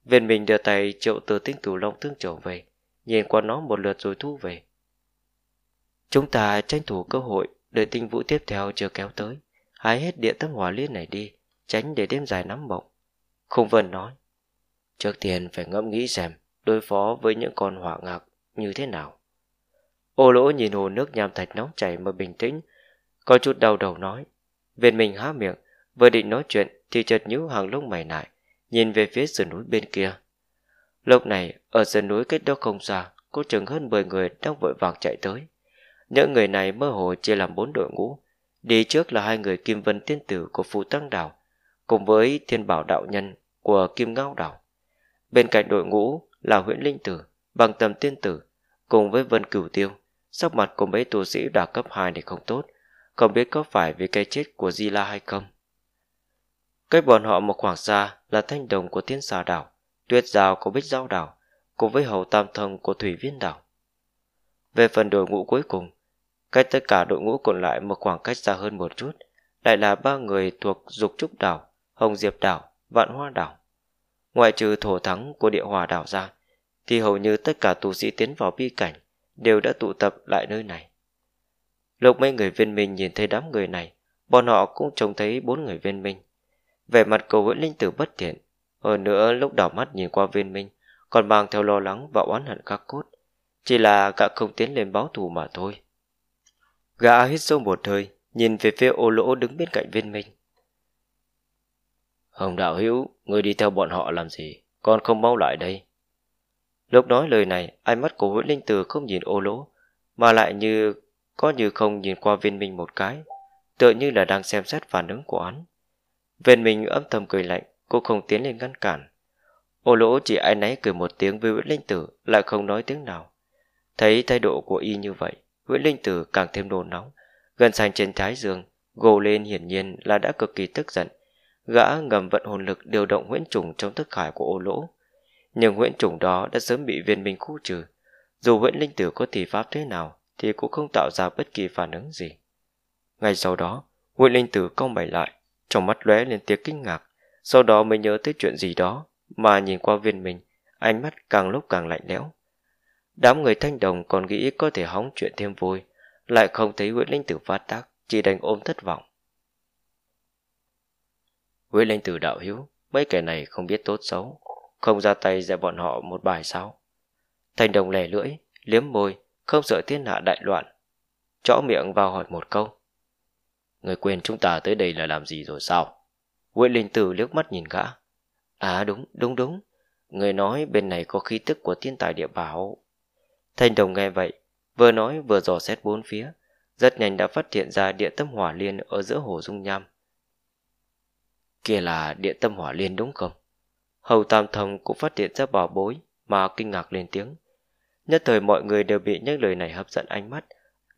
Viên mình đưa tay triệu từ tinh cửu long tương trở về, nhìn qua nó một lượt rồi thu về. Chúng ta tranh thủ cơ hội đợi tinh vũ tiếp theo chưa kéo tới, hái hết địa tâm hỏa liên này đi, tránh để đêm dài nắm bộng. Khung Vân nói, trước tiên phải ngẫm nghĩ xem đối phó với những con hỏa ngạc như thế nào. Ô lỗ nhìn hồ nước nham thạch nóng chảy mà bình tĩnh, có chút đau đầu nói. Viên mình há miệng, vừa định nói chuyện thì chợt nhíu hàng lông mày lại, nhìn về phía sườn núi bên kia. Lúc này, ở sườn núi cách đó không xa, có chừng hơn 10 người đang vội vàng chạy tới. Những người này mơ hồ chia làm bốn đội ngũ. Đi trước là hai người Kim Vân Tiên Tử của Phù Tăng Đảo, cùng với Thiên Bảo Đạo Nhân của Kim Ngao Đảo. Bên cạnh đội ngũ là Huyễn Linh Tử, Bằng Tầm Tiên Tử, cùng với Vân Cửu Tiêu. Sắc mặt của mấy tu sĩ đả cấp 2 này không tốt, không biết có phải vì cái chết của Di La hay không. Cách bọn họ một khoảng xa là thanh đồng của Thiên Xà Đảo, tuyết rào của Bích Giao Đảo, cùng với hầu tam thông của Thủy Viên Đảo. Về phần đội ngũ cuối cùng, cách tất cả đội ngũ còn lại một khoảng cách xa hơn một chút, lại là ba người thuộc Dục Trúc Đảo, Hồng Diệp Đảo, Vạn Hoa Đảo. Ngoại trừ thổ thắng của địa hòa đảo ra, thì hầu như tất cả tu sĩ tiến vào bi cảnh đều đã tụ tập lại nơi này. Lúc mấy người viên minh nhìn thấy đám người này, bọn họ cũng trông thấy bốn người viên minh. Vẻ mặt cầu Nguyễn Linh Tử bất thiện, hơn nữa lúc đảo mắt nhìn qua viên minh, còn mang theo lo lắng và oán hận khắc cốt. Chỉ là gã không tiến lên báo thù mà thôi. Gã hít sâu một hơi, nhìn về phía ô lỗ đứng bên cạnh viên minh. Hồng đạo hữu, người đi theo bọn họ làm gì? Con không mau lại đây. Lúc nói lời này, ánh mắt của Nguyễn Linh Tử không nhìn ô lỗ, mà lại như có như không nhìn qua viên minh một cái, tựa như là đang xem xét phản ứng của hắn. Viên minh âm thầm cười lạnh, cô không tiến lên ngăn cản. Ô lỗ chỉ ai nấy cười một tiếng với Nguyễn Linh Tử, lại không nói tiếng nào. Thấy thái độ của y như vậy, Nguyễn Linh Tử càng thêm nôn nóng, gần sàn trên thái dương, gồ lên hiển nhiên là đã cực kỳ tức giận. Gã ngầm vận hồn lực điều động Nguyễn trùng trong thức khải của ô lỗ. Nhưng Nguyễn trùng đó đã sớm bị viên minh khu trừ. Dù Nguyễn linh tử có tỷ pháp thế nào, thì cũng không tạo ra bất kỳ phản ứng gì. Ngay sau đó, Nguyễn linh tử cong mày lại, trong mắt lóe lên tiếng kinh ngạc, sau đó mới nhớ tới chuyện gì đó, mà nhìn qua viên mình, ánh mắt càng lúc càng lạnh lẽo. Đám người thanh đồng còn nghĩ có thể hóng chuyện thêm vui, lại không thấy Nguyễn Linh Tử phát tác, chỉ đành ôm thất vọng. Nguyễn Linh Tử đạo hiếu, mấy kẻ này không biết tốt xấu, không ra tay dạy bọn họ một bài sao. Thanh đồng lẻ lưỡi, liếm môi, không sợ thiên hạ đại loạn. Chõ miệng vào hỏi một câu. Người quên chúng ta tới đây là làm gì rồi sao? Nguyễn Linh Tử liếc mắt nhìn gã. À đúng, đúng đúng. Người nói bên này có khí tức của thiên tài địa bảo. Thanh đồng nghe vậy, vừa nói vừa dò xét bốn phía, rất nhanh đã phát hiện ra địa tâm hỏa liên ở giữa hồ dung nham. Kia là địa tâm hỏa liên đúng không? Hầu Tam Thông cũng phát hiện ra bảo bối mà kinh ngạc lên tiếng. Nhất thời mọi người đều bị những lời này hấp dẫn ánh mắt,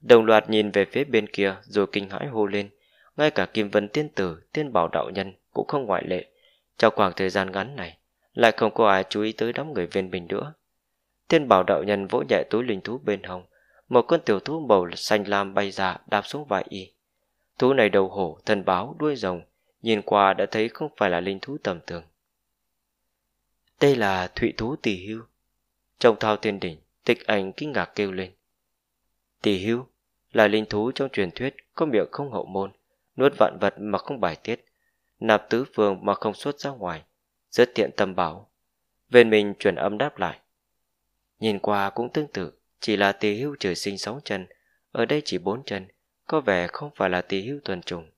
đồng loạt nhìn về phía bên kia rồi kinh hãi hô lên. Ngay cả Kim Vân Tiên Tử, Tiên Bảo Đạo Nhân cũng không ngoại lệ. Trong khoảng thời gian ngắn này, lại không có ai chú ý tới đám người viên bình nữa. Tiên Bảo Đạo Nhân vỗ nhẹ túi linh thú bên hông, một con tiểu thú màu xanh lam bay ra đạp xuống vai y. Thú này đầu hổ, thân báo, đuôi rồng, nhìn qua đã thấy không phải là linh thú tầm thường. Đây là thụy thú tỷ hưu. Trong thao tiên đỉnh, tịch ảnh kinh ngạc kêu lên. Tỷ hưu là linh thú trong truyền thuyết có miệng không hậu môn, nuốt vạn vật mà không bài tiết, nạp tứ phương mà không xuất ra ngoài, rất tiện tâm bảo. Về mình truyền âm đáp lại. Nhìn qua cũng tương tự, chỉ là tỳ hưu trời sinh sáu chân, ở đây chỉ bốn chân, có vẻ không phải là tỳ hưu tuần trùng.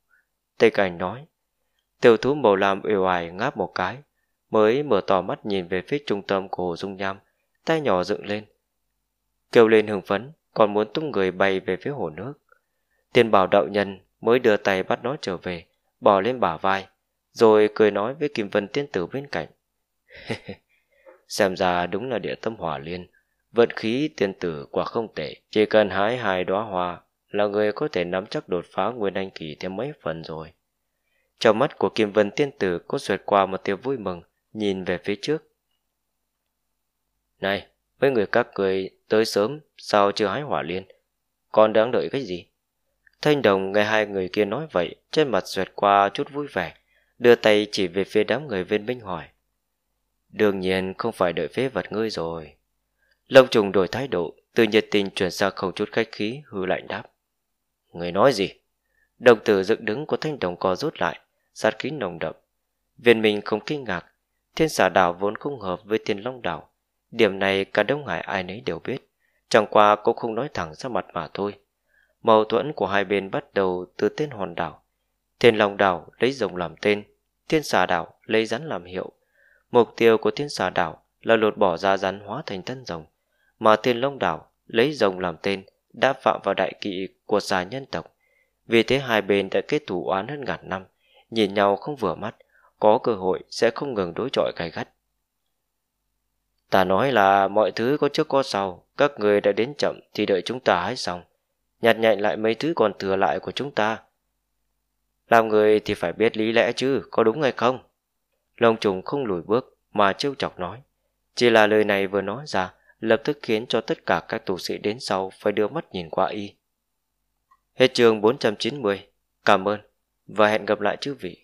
Tây Cảnh nói, tiểu thú màu lam uể oải ngáp một cái, mới mở to mắt nhìn về phía trung tâm của hồ dung nham, tay nhỏ dựng lên. Kêu lên hưng phấn, còn muốn tung người bay về phía hồ nước. Tiên bảo đạo nhân mới đưa tay bắt nó trở về, bỏ lên bả vai, rồi cười nói với Kim Vân tiên tử bên cạnh. Xem ra đúng là địa tâm hỏa liên, vận khí tiên tử quả không tệ, chỉ cần hái hai đóa hoa là người có thể nắm chắc đột phá nguyên anh kỳ thêm mấy phần rồi. Trong mắt của Kim Vân tiên tử có xuyệt qua một tia vui mừng, nhìn về phía trước. Này, mấy người các người tới sớm, sao chưa hái hỏa liên? Còn đang đợi cái gì? Thanh đồng nghe hai người kia nói vậy, trên mặt duyệt qua chút vui vẻ, đưa tay chỉ về phía đám người viên minh hỏi. Đương nhiên không phải đợi phế vật ngươi rồi. Lông trùng đổi thái độ, từ nhiệt tình chuyển sang không chút khách khí, hư lạnh đáp. Người nói gì? Đồng tử dựng đứng của thanh đồng co rút lại, sát khí nồng đậm. Viên minh không kinh ngạc, thiên xà đảo vốn không hợp với thiên long đảo. Điểm này cả Đông Hải ai nấy đều biết, chẳng qua cũng không nói thẳng ra mặt mà thôi. Mâu thuẫn của hai bên bắt đầu từ tên hòn đảo. Thiên Long đảo lấy rồng làm tên, Thiên xà đảo lấy rắn làm hiệu. Mục tiêu của Thiên xà đảo là lột bỏ ra rắn hóa thành thân rồng, mà Thiên Long đảo lấy rồng làm tên đã phạm vào đại kỵ của xà nhân tộc. Vì thế hai bên đã kết thủ oán hơn ngàn năm, nhìn nhau không vừa mắt, có cơ hội sẽ không ngừng đối chọi gay gắt. Ta nói là mọi thứ có trước có sau, các người đã đến chậm thì đợi chúng ta hãy xong nhặt nhạnh lại mấy thứ còn thừa lại của chúng ta. Làm người thì phải biết lý lẽ chứ, có đúng hay không? Long trùng không lùi bước mà trêu chọc nói. Chỉ là lời này vừa nói ra, lập tức khiến cho tất cả các tù sĩ đến sau phải đưa mắt nhìn qua y. Hết chương 490, cảm ơn và hẹn gặp lại chư vị.